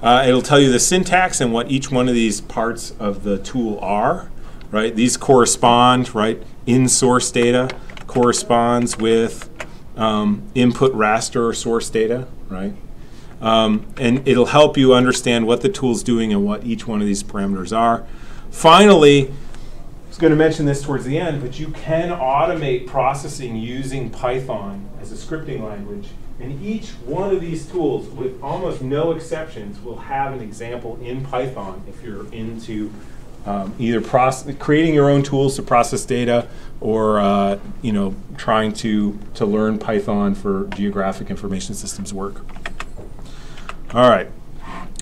Uh, it'll tell you the syntax and what each one of these parts of the tool are, right? These correspond, right? In source data corresponds with um, input raster or source data, right? Um, and it'll help you understand what the tool's doing and what each one of these parameters are. Finally, I was going to mention this towards the end, but you can automate processing using Python as a scripting language. And each one of these tools, with almost no exceptions, will have an example in Python if you're into um, either creating your own tools to process data or uh, you know trying to, to learn Python for geographic information systems work. All right.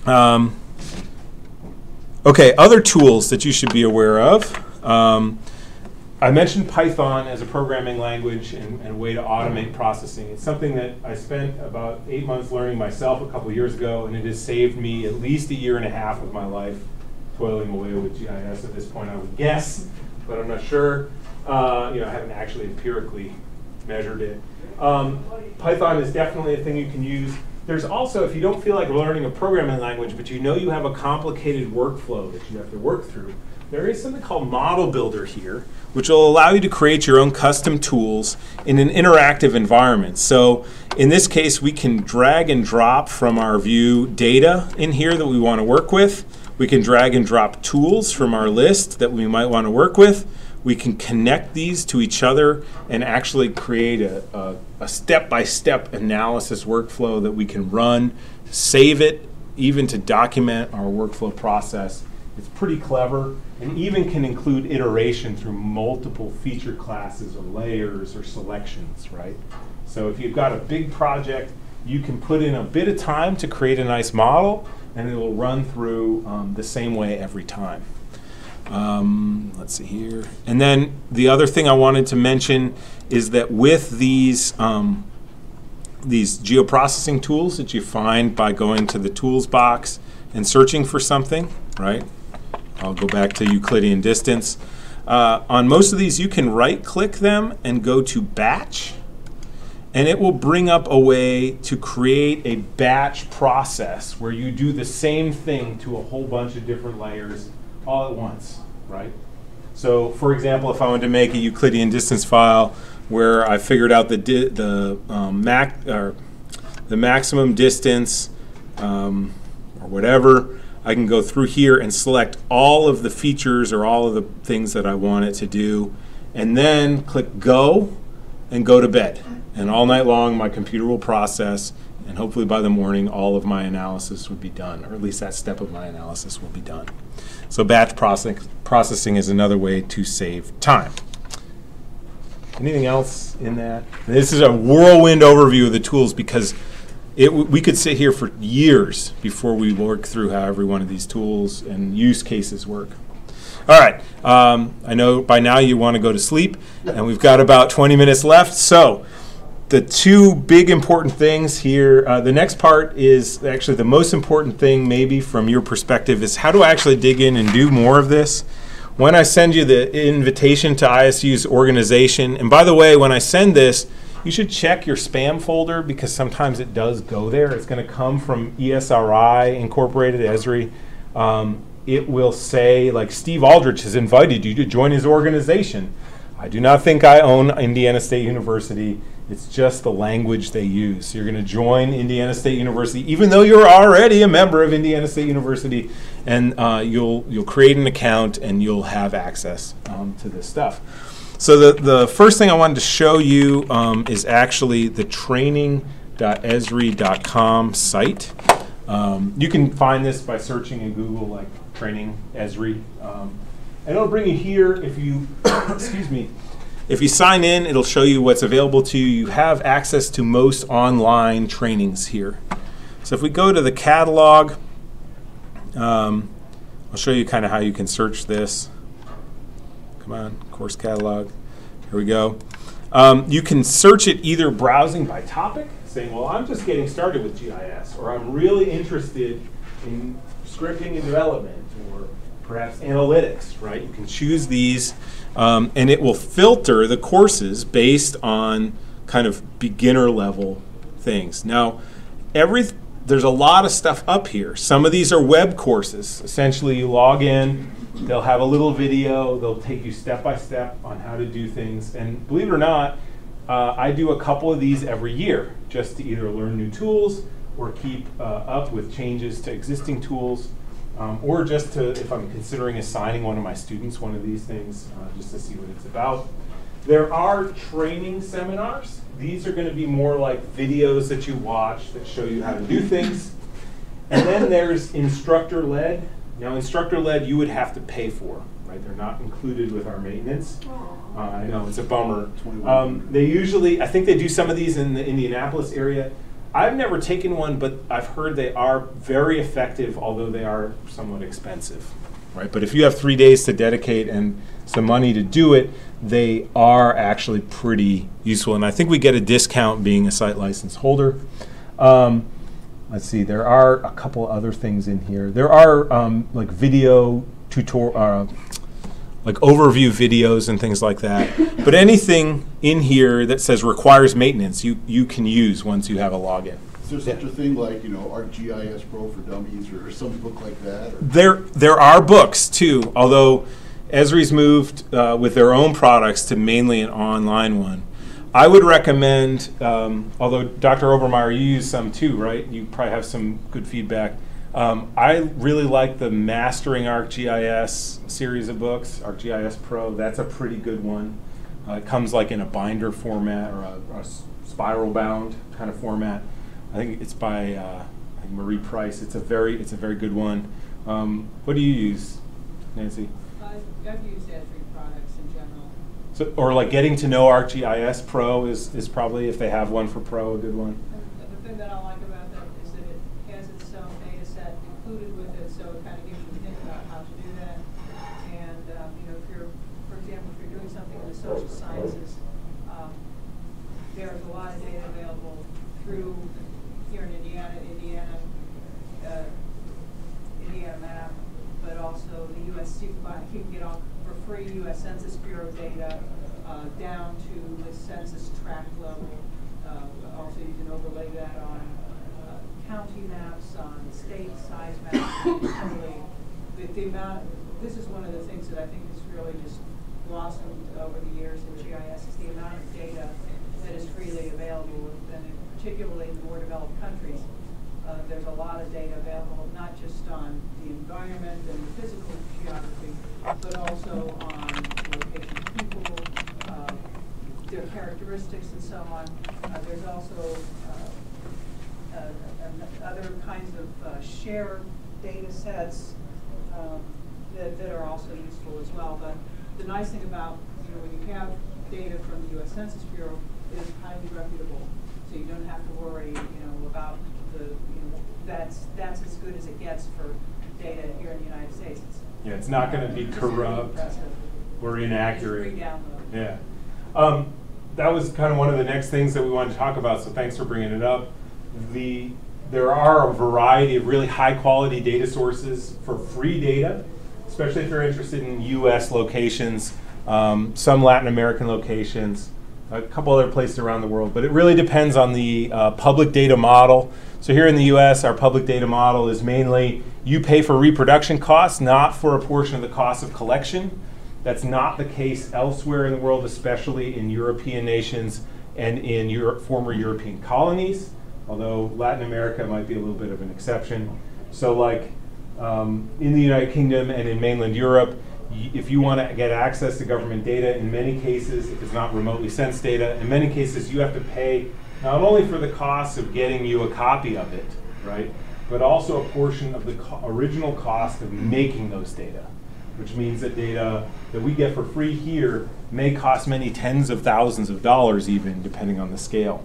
Um, okay, other tools that you should be aware of. Um, I mentioned Python as a programming language and, and, a way to automate processing. It's something that I spent about eight months learning myself a couple years ago, and it has saved me at least a year and a half of my life toiling away with GIS at this point, I would guess, but I'm not sure. Uh, you know, I haven't actually empirically measured it. Um, Python is definitely a thing you can use. There's also, if you don't feel like learning a programming language, but you know you have a complicated workflow that you have to work through, there is something called Model Builder here, which will allow you to create your own custom tools in an interactive environment. So in this case, we can drag and drop from our view data in here that we want to work with. We can drag and drop tools from our list that we might want to work with. We can connect these to each other and actually create a, a, step-by-step analysis workflow that we can run, save it, even to document our workflow process. It's pretty clever and even can include iteration through multiple feature classes or layers or selections, right? So if you've got a big project, you can put in a bit of time to create a nice model and it will run through um, the same way every time. Um, let's see here. And then the other thing I wanted to mention is that with these um, these geoprocessing tools that you find by going to the tools box and searching for something, right? I'll go back to Euclidean distance. Uh, on most of these, you can right click them and go to batch and it will bring up a way to create a batch process where you do the same thing to a whole bunch of different layers all at once, right? So, for example, if I wanted to make a Euclidean distance file where I figured out the the um, mac or the maximum distance um, or whatever, I can go through here and select all of the features or all of the things that I want it to do, and then click Go and go to bed. And all night long, my computer will process, and hopefully by the morning, all of my analysis would be done, or at least that step of my analysis will be done. So batch process, processing is another way to save time. Anything else in that? This is a whirlwind overview of the tools because it, we could sit here for years before we work through how every one of these tools and use cases work. All right, um, I know by now you want to go to sleep, and we've got about 20 minutes left. So the two big important things here. Uh, the next part is actually the most important thing, maybe from your perspective, is how do I actually dig in and do more of this? When I send you the invitation to ISU's organization, and by the way, when I send this, you should check your spam folder because sometimes it does go there. It's going to come from ESRI Incorporated, Esri. Um, it will say, like, Steve Aldrich has invited you to join his organization. I do not think I own Indiana State University It's just the language they use. You're going to join Indiana State University, even though you're already a member of Indiana State University, and uh, you'll you'll create an account and you'll have access um, to this stuff. So the the first thing I wanted to show you um, is actually the training.esri.com site. Um, you can find this by searching in Google like training Esri, um, and it'll bring you here if you *coughs* excuse me if you sign in, it'll show you what's available to you. You have access to most online trainings here. So if we go to the catalog, um, I'll show you kind of how you can search this. Come on, course catalog. Here we go. Um, you can search it either browsing by topic, saying, well, I'm just getting started with GIS, or I'm really interested in scripting and development, or perhaps analytics, right? You can choose these um, and it will filter the courses based on kind of beginner level things. Now, every there's a lot of stuff up here. Some of these are web courses. Essentially, you log in, they'll have a little video, they'll take you step by step on how to do things. And believe it or not, uh, I do a couple of these every year just to either learn new tools or keep uh, up with changes to existing tools um, or just to, if I'm considering assigning one of my students one of these things, uh, just to see what it's about. There are training seminars. These are going to be more like videos that you watch that show you how to do things. And then there's instructor led. Now, instructor led, you would have to pay for, right? They're not included with our maintenance. Uh, I know it's a bummer. Um, they usually, I think they do some of these in the Indianapolis area. I've never taken one, but I've heard they are very effective, although they are somewhat expensive. Right? But if you have three days to dedicate and some money to do it, they are actually pretty useful. And I think we get a discount being a site license holder. Um, let's see, there are a couple other things in here. There are um, like video tutorial, uh, like overview videos and things like that. But anything in here that says requires maintenance, you, you can use once you have a login. Is there such a thing like, you know, ArcGIS Pro for Dummies or some book like that? or- There, there are books too, although Esri's moved uh, with their own products to mainly an online one. I would recommend, um, although Dr. Obermeyer, you use some too, right? You probably have some good feedback. Um, I really like the Mastering ArcGIS series of books, ArcGIS Pro. That's a pretty good one. Uh, it comes like in a binder format or a spiral bound kind of format. I think it's by uh, I Marie Price. It's a very it's a very good one. Um, what do you use, Nancy? I've, I've used Esri products in general. So, or like getting to know ArcGIS Pro is, is probably if they have one for Pro a good one. And the thing that I like about that is that it has its own data set included with it, so it kind of gives you a hint about how to do that. And, um, you know, if you're, for example, if you're doing something in the social sciences, um, there's a lot of data available through, here in Indiana, Indiana, uh, Indiana map, but also the US, you can buy, you can get all for free US Census Bureau data, uh, down to the census tract level. Uh, also, you can overlay that on, uh, county maps, on state size maps, totally. The, the amount, this is one of the things that I think has really just blossomed over the years in GIS, is the amount of data that is freely available, and particularly in more developed countries. Uh, there's a lot of data available, not just on the environment and the physical geography, but also on the location people, uh, their characteristics and so on. Uh, there's also other kinds of uh, shared data sets um, that, that are also useful as well. But the nice thing about, you know, when you have data from the U.S. Census Bureau, it is highly reputable. So you don't have to worry, you know, about the, you know, that's, that's as good as it gets for data here in the United States. It's- Yeah, it's not going to be corrupt or inaccurate. Yeah. Um, that was kind of one of the next things that we wanted to talk about, so thanks for bringing it up. The, there are a variety of really high quality data sources for free data, especially if you're interested in US locations, um, some Latin American locations, a couple other places around the world, but it really depends on the uh, public data model. So here in the US, our public data model is mainly you pay for reproduction costs, not for a portion of the cost of collection. That's not the case elsewhere in the world, especially in European nations and in Europe, former European colonies, although Latin America might be a little bit of an exception. So, like um, in the United Kingdom and in mainland Europe, if you want to get access to government data, in many cases, if it's not remotely sensed data, in many cases you have to pay not only for the cost of getting you a copy of it, right, but also a portion of the co- original cost of making those data, which means that data that we get for free here may cost many tens of thousands of dollars, even depending on the scale.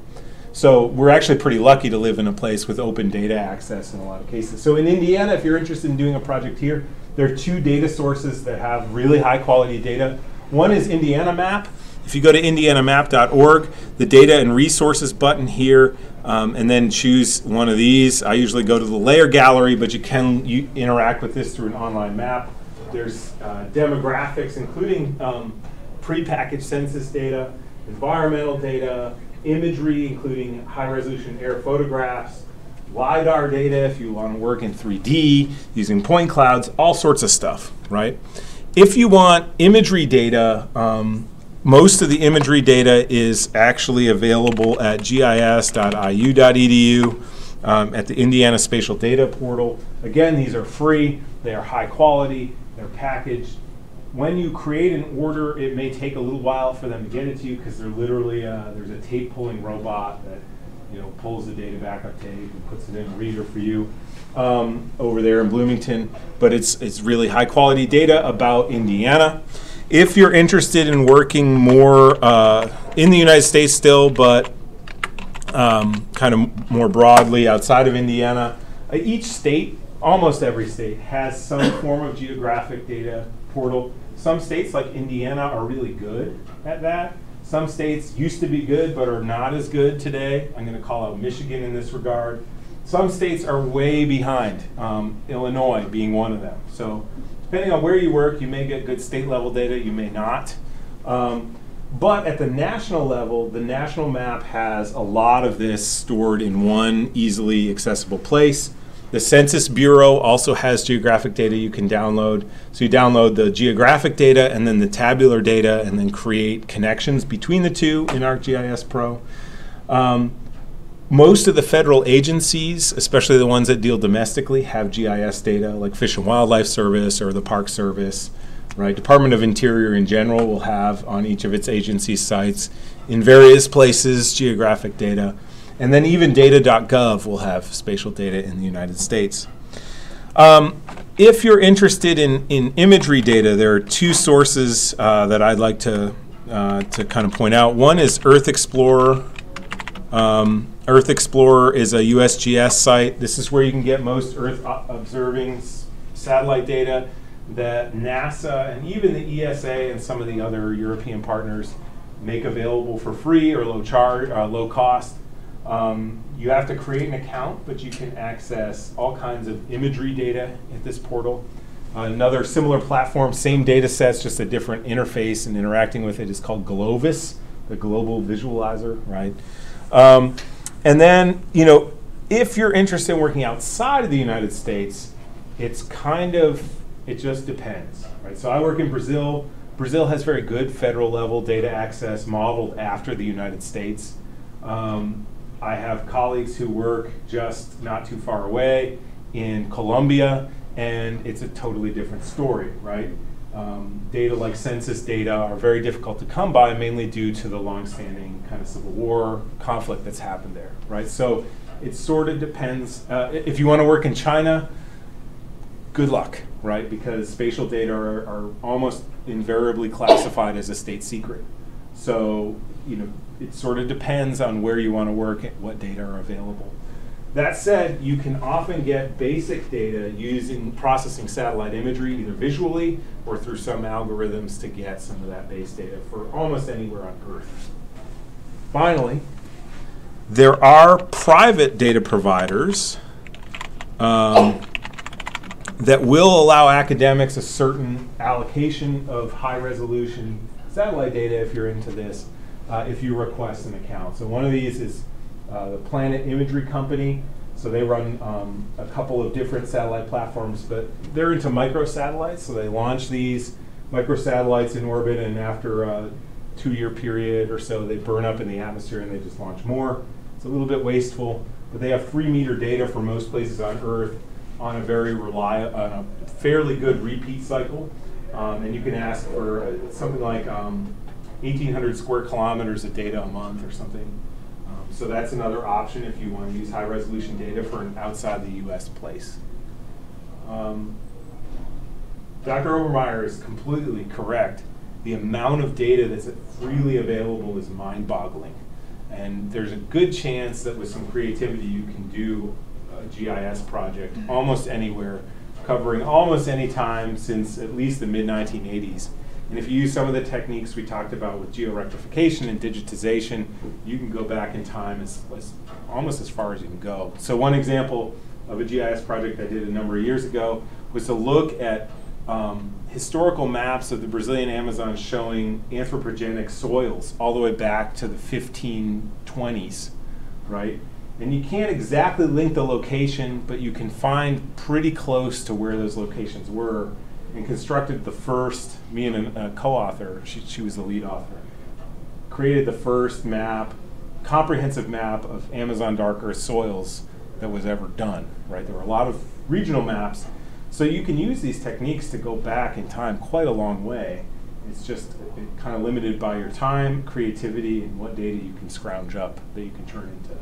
So we're actually pretty lucky to live in a place with open data access in a lot of cases. So in Indiana, if you're interested in doing a project here, there are two data sources that have really high quality data. One is Indiana Map. If you go to indianamap.org, the data and resources button here, um, and then choose one of these. I usually go to the layer gallery, but you can you interact with this through an online map. There's uh, demographics, including um, prepackaged census data, environmental data, imagery, including high resolution air photographs, LiDAR data if you want to work in 3D, using point clouds, all sorts of stuff, right? If you want imagery data, um, most of the imagery data is actually available at gis.iu.edu, um, at the Indiana Spatial Data Portal. Again, these are free, they are high quality, they're packaged. When you create an order, it may take a little while for them to get it to you because they're literally, uh, there's a tape pulling robot that you know, pulls the data back backup tape and puts it in a reader for you um, over there in Bloomington. But it's, it's really high quality data about Indiana. If you're interested in working more uh, in the United States still, but um, kind of more broadly outside of Indiana, uh, each state, almost every state, has some form of geographic data portal. Some states, like Indiana, are really good at that. Some states used to be good but are not as good today. I'm going to call out Michigan in this regard. Some states are way behind, um, Illinois being one of them. So, depending on where you work, you may get good state level data, you may not. Um, but at the national level, the national map has a lot of this stored in one easily accessible place. The Census Bureau also has geographic data you can download. So you download the geographic data and then the tabular data and then create connections between the two in ArcGIS Pro. Um, most of the federal agencies, especially the ones that deal domestically, have GIS data like Fish and Wildlife Service or the Park Service. Right, Department of Interior in general will have on each of its agency sites in various places geographic data. And then even data.gov will have spatial data in the United States. Um, if you're interested in, in imagery data, there are two sources uh, that I'd like to, uh, to kind of point out. One is Earth Explorer. Um, Earth Explorer is a USGS site. This is where you can get most Earth observing satellite data that NASA and even the ESA and some of the other European partners make available for free or low charge, uh, low cost. Um, you have to create an account, but you can access all kinds of imagery data at this portal. Uh, another similar platform, same data sets, just a different interface and interacting with it is called Glovis, the global visualizer, right? Um, and then, you know, if you're interested in working outside of the United States, it's kind of, it just depends, right? So I work in Brazil. Brazil has very good federal level data access modeled after the United States. Um, I have colleagues who work just not too far away in Colombia, and it's a totally different story, right? Um, data like census data are very difficult to come by, mainly due to the longstanding kind of civil war conflict that's happened there, right? So it sort of depends. Uh, if you want to work in China, good luck, right? Because spatial data are, are almost invariably classified as a state secret. So, you know, it sort of depends on where you want to work and what data are available. That said, you can often get basic data using processing satellite imagery, either visually or through some algorithms to get some of that base data for almost anywhere on Earth. Finally, there are private data providers um, that will allow academics a certain allocation of high resolution satellite data if you're into this, uh, if you request an account. So one of these is uh, the Planet Imagery Company. So they run um, a couple of different satellite platforms, but they're into microsatellites. So they launch these microsatellites in orbit, and after a two-year period or so, they burn up in the atmosphere and they just launch more. It's a little bit wasteful, but they have three meter data for most places on Earth on a very reliable, on a fairly good repeat cycle. Um, and you can ask for uh, something like um, 1,800 square kilometers of data a month or something. Um, so that's another option if you want to use high resolution data for an outside the US place. Um, Dr. Obermeyer is completely correct. The amount of data that's freely available is mind boggling. And there's a good chance that with some creativity you can do a GIS project almost anywhere, covering almost any time since at least the mid 1980s. And if you use some of the techniques we talked about with georectification and digitization, you can go back in time as, as almost as far as you can go. So one example of a GIS project I did a number of years ago was to look at um, historical maps of the Brazilian Amazon showing anthropogenic soils all the way back to the 1520s, right? And you can't exactly link the location, but you can find pretty close to where those locations were and constructed the first, me and a, co-author, she, she was the lead author, created the first map, comprehensive map of Amazon dark earth soils that was ever done, right? There were a lot of regional maps. So you can use these techniques to go back in time quite a long way. It's just it, kind of limited by your time, creativity, and what data you can scrounge up that you can turn into.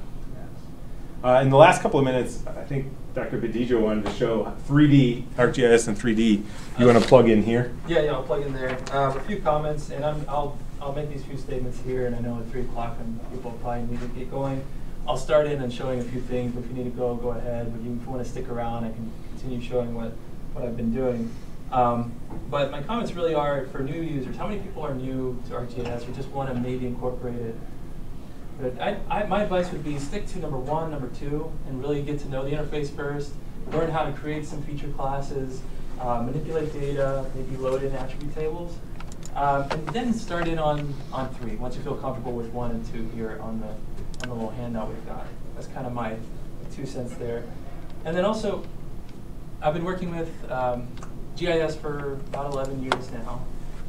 Uh, in the last couple of minutes, I think Dr. Badillo wanted to show 3D, ArcGIS and 3D. You want to plug in here? Yeah, yeah, I'll plug in there. Um, a few comments, and I'm, I'll, I'll make these few statements here, and I know at 3 o'clock people probably need to get going. I'll start in and showing a few things, if you need to go, go ahead. But if you want to stick around, I can continue showing what, what I've been doing. Um, but my comments really are for new users. How many people are new to ArcGIS or just want to maybe incorporate it? But I, I, my advice would be stick to number one, number two, and really get to know the interface first. Learn how to create some feature classes, uh, manipulate data, maybe load in attribute tables, um, and then start in on, on three. Once you feel comfortable with one and two here on the on the little handout we've got. That's kind of my two cents there. And then also, I've been working with um, GIS for about 11 years now,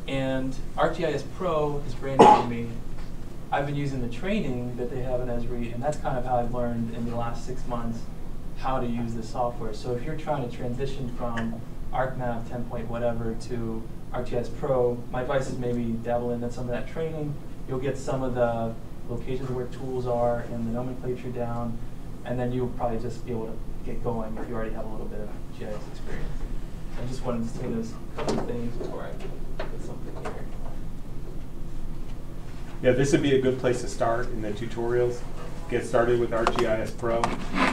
and ArcGIS Pro is brand new to me. I've been using the training that they have in Esri, and that's kind of how I've learned in the last six months how to use this software. So if you're trying to transition from ArcMap 10 point whatever to ArcGIS Pro, my advice is maybe dabble in some of that training. You'll get some of the locations where tools are and the nomenclature down, and then you'll probably just be able to get going if you already have a little bit of GIS experience. I just wanted to say those couple things before I put something here. Yeah, this would be a good place to start in the tutorials. Get started with ArcGIS Pro.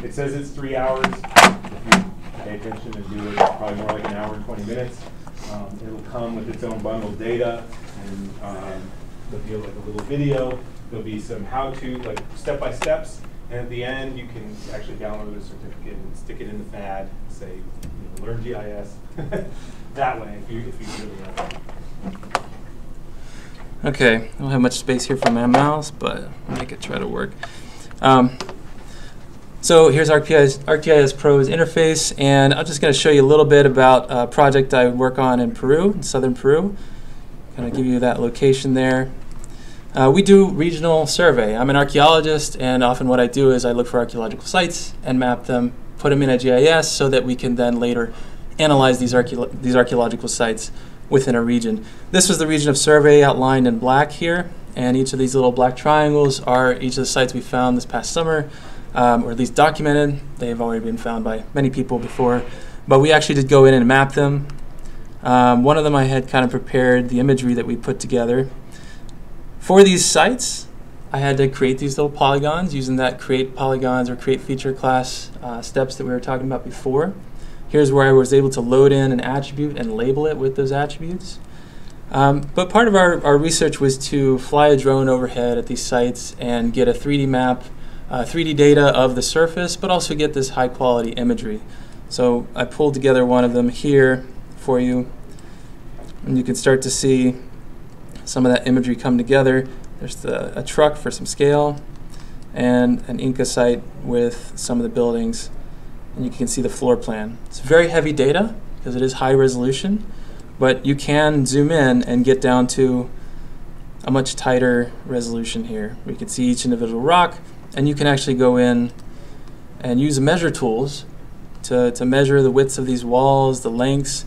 It says it's three hours. If you pay attention and do it, probably more like an hour and 20 minutes. Um, it'll come with its own bundled data, and um, there'll be like a little video. There'll be some how-to, like step-by-steps, and at the end, you can actually download a certificate and stick it in the FAD, say, you know, learn GIS. *laughs* that way, if you, if you really want. Okay, I don't have much space here for my mouse, but I'll make it try to work. Um, so here's ArcGIS, ArcGIS Pro's interface, and I'm just going to show you a little bit about a project I work on in Peru, in southern Peru. Kind of give you that location there. Uh, we do regional survey. I'm an archaeologist, and often what I do is I look for archaeological sites and map them, put them in a GIS so that we can then later analyze these, these archaeological sites within a region. This was the region of survey outlined in black here, and each of these little black triangles are each of the sites we found this past summer, um, or at least documented. They've already been found by many people before, but we actually did go in and map them. Um, one of them I had kind of prepared the imagery that we put together. For these sites, I had to create these little polygons using that create polygons or create feature class uh, steps that we were talking about before. Here's where I was able to load in an attribute and label it with those attributes. Um, but part of our, our research was to fly a drone overhead at these sites and get a 3D map, uh, 3D data of the surface, but also get this high quality imagery. So I pulled together one of them here for you. And you can start to see some of that imagery come together. There's the, a truck for some scale and an Inca site with some of the buildings and you can see the floor plan. It's very heavy data because it is high resolution, but you can zoom in and get down to a much tighter resolution here. We can see each individual rock, and you can actually go in and use measure tools to, to measure the widths of these walls, the lengths.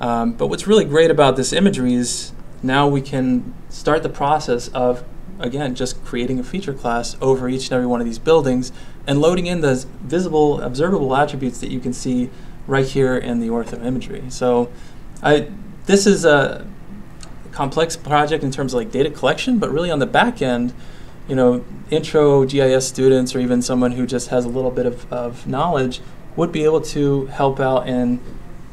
Um, but what's really great about this imagery is now we can start the process of, again, just creating a feature class over each and every one of these buildings and loading in the visible, observable attributes that you can see right here in the ortho imagery. So I, this is a complex project in terms of like data collection, but really on the back end, you know, intro GIS students or even someone who just has a little bit of, of knowledge would be able to help out in,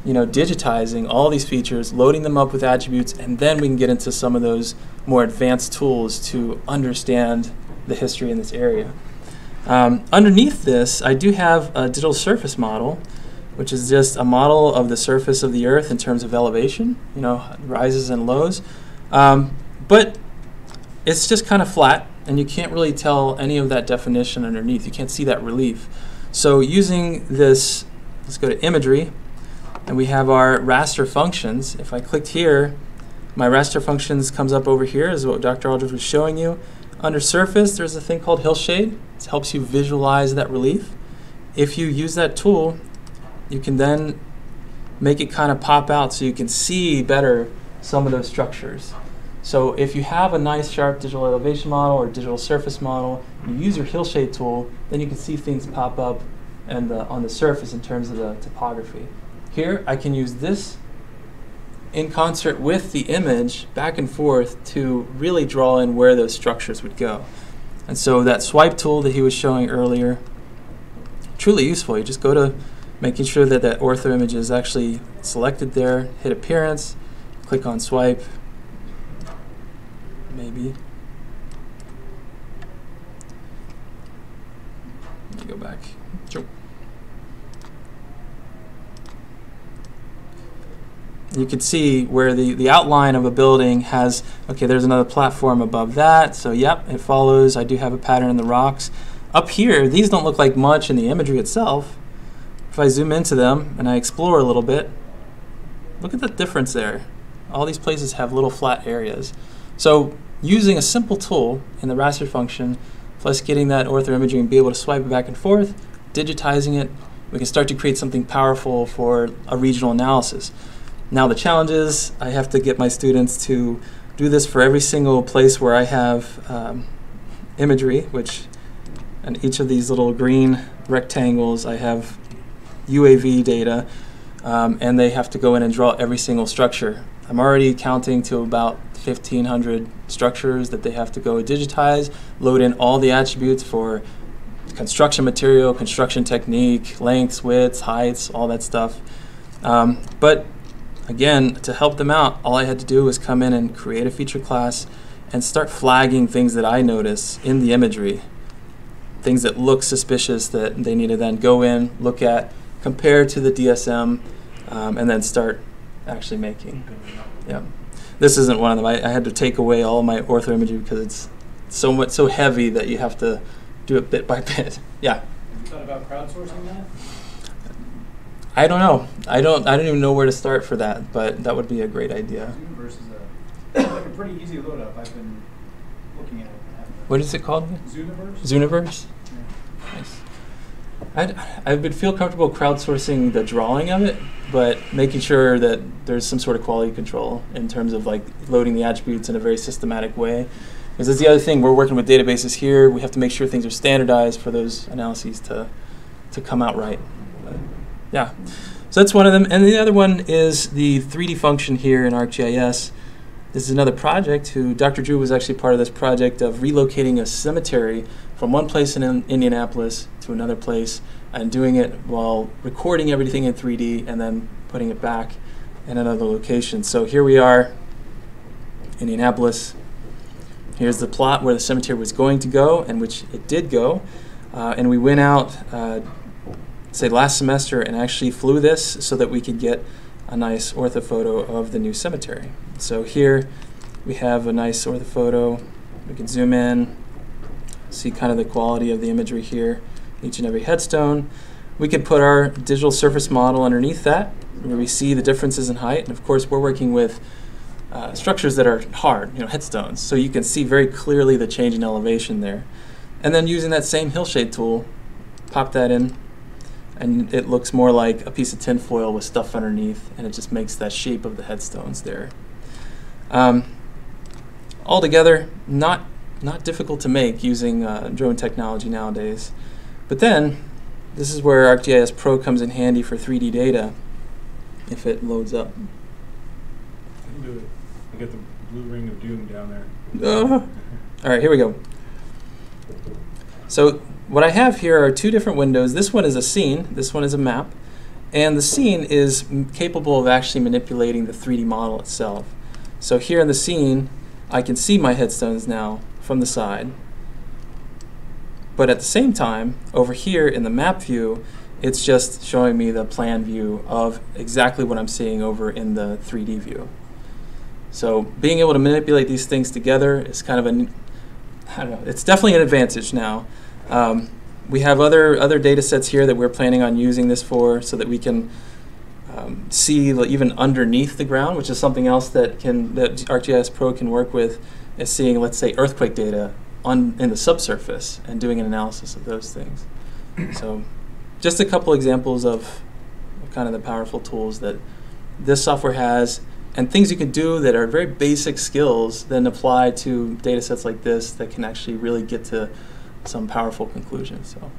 you know, digitizing all these features, loading them up with attributes, and then we can get into some of those more advanced tools to understand the history in this area. Um, underneath this, I do have a digital surface model, which is just a model of the surface of the Earth in terms of elevation, you know, rises and lows. Um, but it's just kind of flat, and you can't really tell any of that definition underneath. You can't see that relief. So using this, let's go to imagery, and we have our raster functions. If I clicked here, my raster functions comes up over here, is what Dr. Aldrich was showing you. Under surface, there's a thing called hillshade. It helps you visualize that relief. If you use that tool, you can then make it kind of pop out so you can see better some of those structures. So if you have a nice sharp digital elevation model or digital surface model, you use your hillshade tool, then you can see things pop up and on the surface in terms of the topography. Here, I can use this in concert with the image back and forth to really draw in where those structures would go. And so that swipe tool that he was showing earlier, truly useful. You just go to making sure that that ortho image is actually selected there, hit appearance, click on swipe, maybe. Let me go back. Sure. You can see where the, the outline of a building has, okay, there's another platform above that. So, yep, it follows. I do have a pattern in the rocks. Up here, these don't look like much in the imagery itself. If I zoom into them and I explore a little bit, look at the difference there. All these places have little flat areas. So using a simple tool in the raster function, plus getting that ortho imagery and be able to swipe it back and forth, digitizing it, we can start to create something powerful for a regional analysis. Now the challenge is I have to get my students to do this for every single place where I have um, imagery, which in each of these little green rectangles I have UAV data, um, and they have to go in and draw every single structure. I'm already counting to about 1,500 structures that they have to go digitize, load in all the attributes for construction material, construction technique, lengths, widths, heights, all that stuff. Um, but again, to help them out, all I had to do was come in and create a feature class and start flagging things that I notice in the imagery, things that look suspicious that they need to then go in, look at, compare to the DSM, um, and then start actually making. Yeah, this isn't one of them. I, I had to take away all my ortho imagery because it's so much so heavy that you have to do it bit by *laughs* bit. Yeah. Have you thought about crowdsourcing that? I don't know. I don't. I don't even know where to start for that, but that would be a great idea. Zoomverse is a, like a pretty easy load up. I've been looking at it. What is it called? Zooniverse? Zooniverse. Yeah. Nice. I'd, I would feel comfortable crowdsourcing the drawing of it, but making sure that there's some sort of quality control in terms of like loading the attributes in a very systematic way. Because that's the other thing, we're working with databases here. We have to make sure things are standardized for those analyses to, to come out right. But, yeah, so that's one of them. And the other one is the 3D function here in ArcGIS. This is another project who Dr. Drew was actually part of this project of relocating a cemetery from one place in Indianapolis to another place and doing it while recording everything in 3D and then putting it back in another location. So here we are, Indianapolis. Here's the plot where the cemetery was going to go and which it did go. Uh, and we went out, uh, say last semester, and actually flew this so that we could get a nice orthophoto of the new cemetery. So here we have a nice orthophoto. We can zoom in, see kind of the quality of the imagery here, each and every headstone. We can put our digital surface model underneath that, where we see the differences in height. And of course, we're working with uh, structures that are hard, you know, headstones. So you can see very clearly the change in elevation there. And then using that same hillshade tool, pop that in, and it looks more like a piece of tinfoil with stuff underneath, and it just makes that shape of the headstones there. Um, altogether, not not difficult to make using uh, drone technology nowadays. But then, this is where ArcGIS Pro comes in handy for 3D data, if it loads up. I can do it. I got the blue ring of doom down there. Uh, all right, here we go. So what I have here are two different windows. This one is a scene, this one is a map, and the scene is capable of actually manipulating the 3D model itself. So here in the scene, I can see my headstones now from the side. But at the same time, over here in the map view, it's just showing me the plan view of exactly what I'm seeing over in the 3D view. So being able to manipulate these things together is kind of a, I don't know, it's definitely an advantage now. Um, we have other other data sets here that we're planning on using this for, so that we can um, see even underneath the ground, which is something else that can that ArcGIS Pro can work with, is seeing, let's say, earthquake data on in the subsurface and doing an analysis of those things. *clears throat* so, just a couple examples of kind of the powerful tools that this software has and things you can do that are very basic skills then apply to data sets like this that can actually really get to some powerful conclusions. So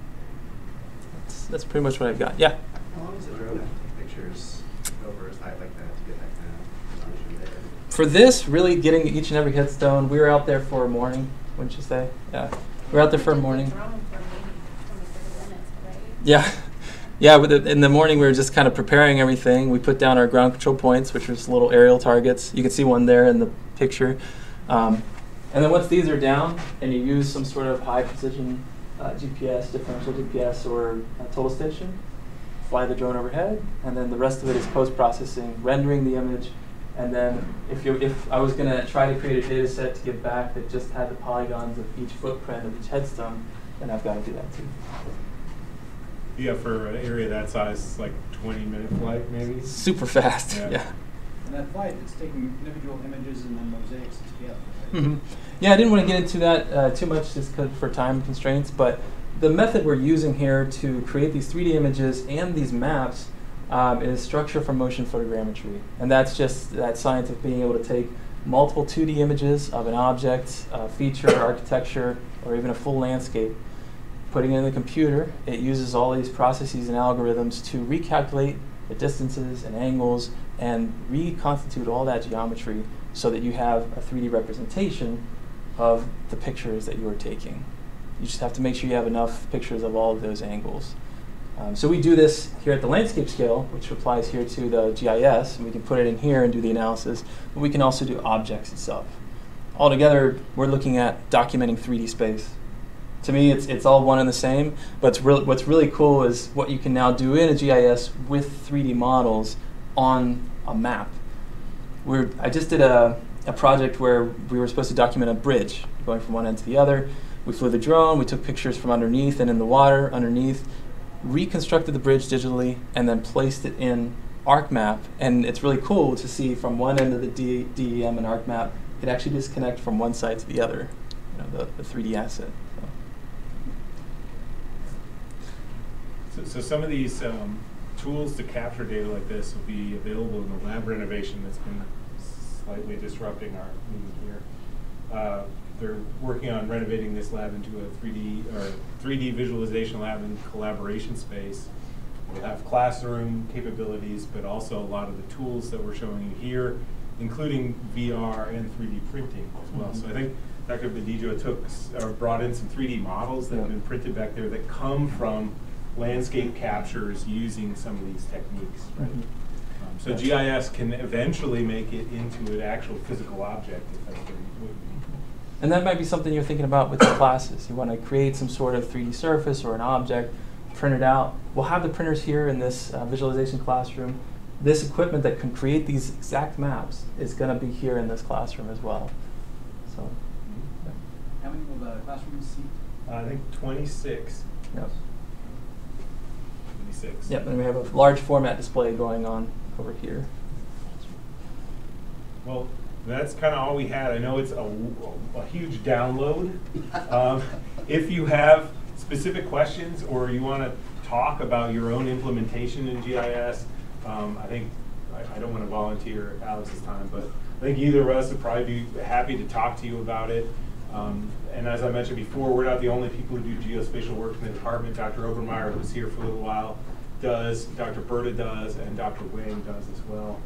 that's, that's pretty much what I've got. Yeah. How long does a drone to take pictures over a site like that to get that kind of resolution? For this, really getting each and every headstone, we were out there for a morning, wouldn't you say? Yeah. We were out there for a morning. Yeah. *laughs* Yeah, with the, in the morning we were just kind of preparing everything. We put down our ground control points, which was little aerial targets. You can see one there in the picture. Um, and then once these are down, and you use some sort of high precision uh, GPS, differential GPS, or a total station, fly the drone overhead, and then the rest of it is post processing, rendering the image. And then if you if I was going to try to create a data set to get back that just had the polygons of each footprint of each headstone, then I've got to do that too. Yeah, for an area that size, it's like 20 minute flight maybe. Super fast. Yeah. yeah. And that flight, it's taking individual images and then mosaics together, right? hmm Yeah, I didn't want to get into that uh, too much just for time constraints, but the method we're using here to create these 3D images and these maps um, is structure from motion photogrammetry. And that's just that science of being able to take multiple 2D images of an object, feature, architecture, or even a full landscape, putting it in the computer. It uses all these processes and algorithms to recalculate the distances and angles and reconstitute all that geometry so that you have a 3D representation of the pictures that you are taking. You just have to make sure you have enough pictures of all of those angles. Um, so we do this here at the landscape scale, which applies here to the GIS, and we can put it in here and do the analysis, but we can also do objects itself. Altogether, we're looking at documenting 3D space. To me, it's, it's all one and the same, but really, what's really cool is what you can now do in a GIS with 3D models on a map. We're, I just did a, a project where we were supposed to document a bridge going from one end to the other. We flew the drone, we took pictures from underneath and in the water underneath, reconstructed the bridge digitally, and then placed it in ArcMap. And it's really cool to see from one end of the D- DEM and ArcMap, it actually disconnect from one side to the other, you know, the, the 3D asset. So. So, so some of these um, tools to capture data like this will be available in the lab renovation that's been slightly disrupting our meeting here. Uh, they're working on renovating this lab into a 3D or 3D visualization lab and collaboration space. We'll have classroom capabilities, but also a lot of the tools that we're showing you here, including VR and 3D printing as well. So I think Dr. Badillo took or brought in some 3D models that have been printed back there that come from landscape captures using some of these techniques. Right? Mhm. Um, so GIS can eventually make it into an actual physical object if that's what it would be. And that might be something you're thinking about with your classes. You want to create some sort of 3D surface or an object, print it out. We'll have the printers here in this uh, visualization classroom. This equipment that can create these exact maps is going to be here in this classroom as well. So, How many will the classroom seat? Uh, I think 26. Yep. 26. Yep, and we have a large format display going on over here. Well, that's kind of all we had. I know it's a, a huge download. Um, if you have specific questions or you want to talk about your own implementation in GIS, um, I think I, I don't want to volunteer Alex's time, but I think either of us would probably be happy to talk to you about it. Um, and as I mentioned before, we're not the only people who do geospatial work in the department. Dr. Obermeyer, was here for a little while, does, Dr. Berta does, and Dr. Wang does as well.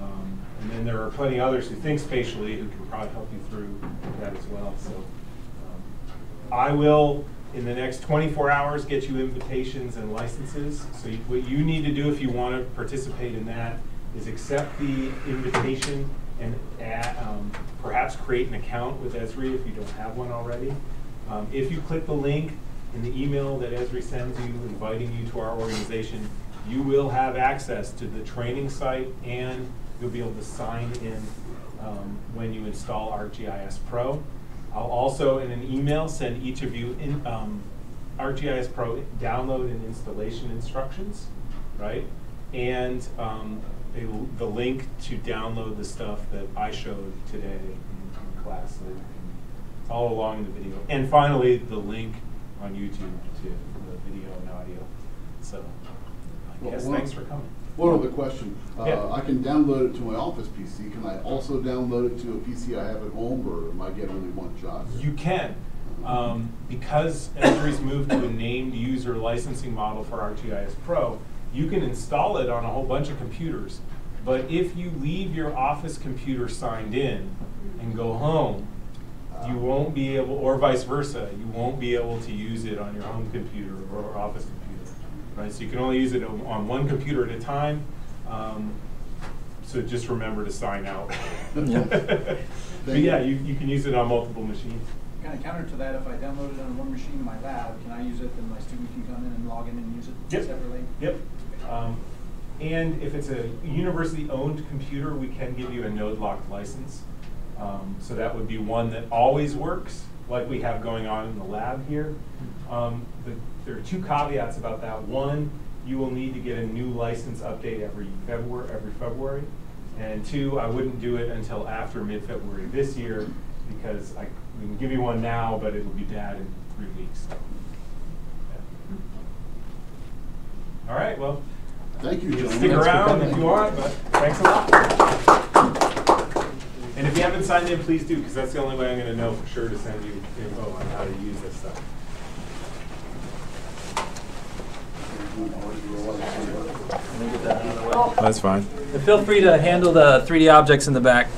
Um, and then there are plenty others who think spatially who can probably help you through that as well. So um, I will, in the next 24 hours, get you invitations and licenses. So you, what you need to do if you want to participate in that is accept the invitation and add, um, perhaps create an account with Esri if you don't have one already. Um, if you click the link in the email that Esri sends you inviting you to our organization, you will have access to the training site and you'll be able to sign in um, when you install ArcGIS Pro. I'll also, in an email, send each of you in, um, ArcGIS Pro download and installation instructions, right? And um, a, the link to download the stuff that I showed today in, in class. All along the video. And finally, the link on YouTube to the video and audio. So I Well, guess one- thanks for coming. One other question. Yeah. Uh, I can download it to my office PC. Can I also download it to a PC I have at home, or am I getting only one shot? You can. Um, because Esri's moved to a named user licensing model for ArcGIS Pro, you can install it on a whole bunch of computers. But if you leave your office computer signed in and go home, you won't be able, or vice versa, you won't be able to use it on your home computer or office computer. Right? So you can only use it on on one computer at a time. Um, so just remember to sign out. *laughs* Yeah. *laughs* But yeah, you, you can use it on multiple machines. Kind of counter to that, if I download it on one machine in my lab, can I use it, then my student can come in and log in and use it Yep. separately? Yep. Um, And if it's a university-owned computer, we can give you a node-locked license. Um, So that would be one that always works, like we have going on in the lab here. Um, the- There are two caveats about that. One, you will need to get a new license update every February, every February. And two, I wouldn't do it until after mid-February this year, because I, we can give you one now, but it'll be bad in three weeks. Yeah. All right, well, Thank you, you stick around if you want, but thanks a lot. And if you haven't signed in, please do, because that's the only way I'm gonna know for sure to send you info on how to use this stuff. Let me get that out of the way. That's fine. And feel free to handle the 3D objects in the back.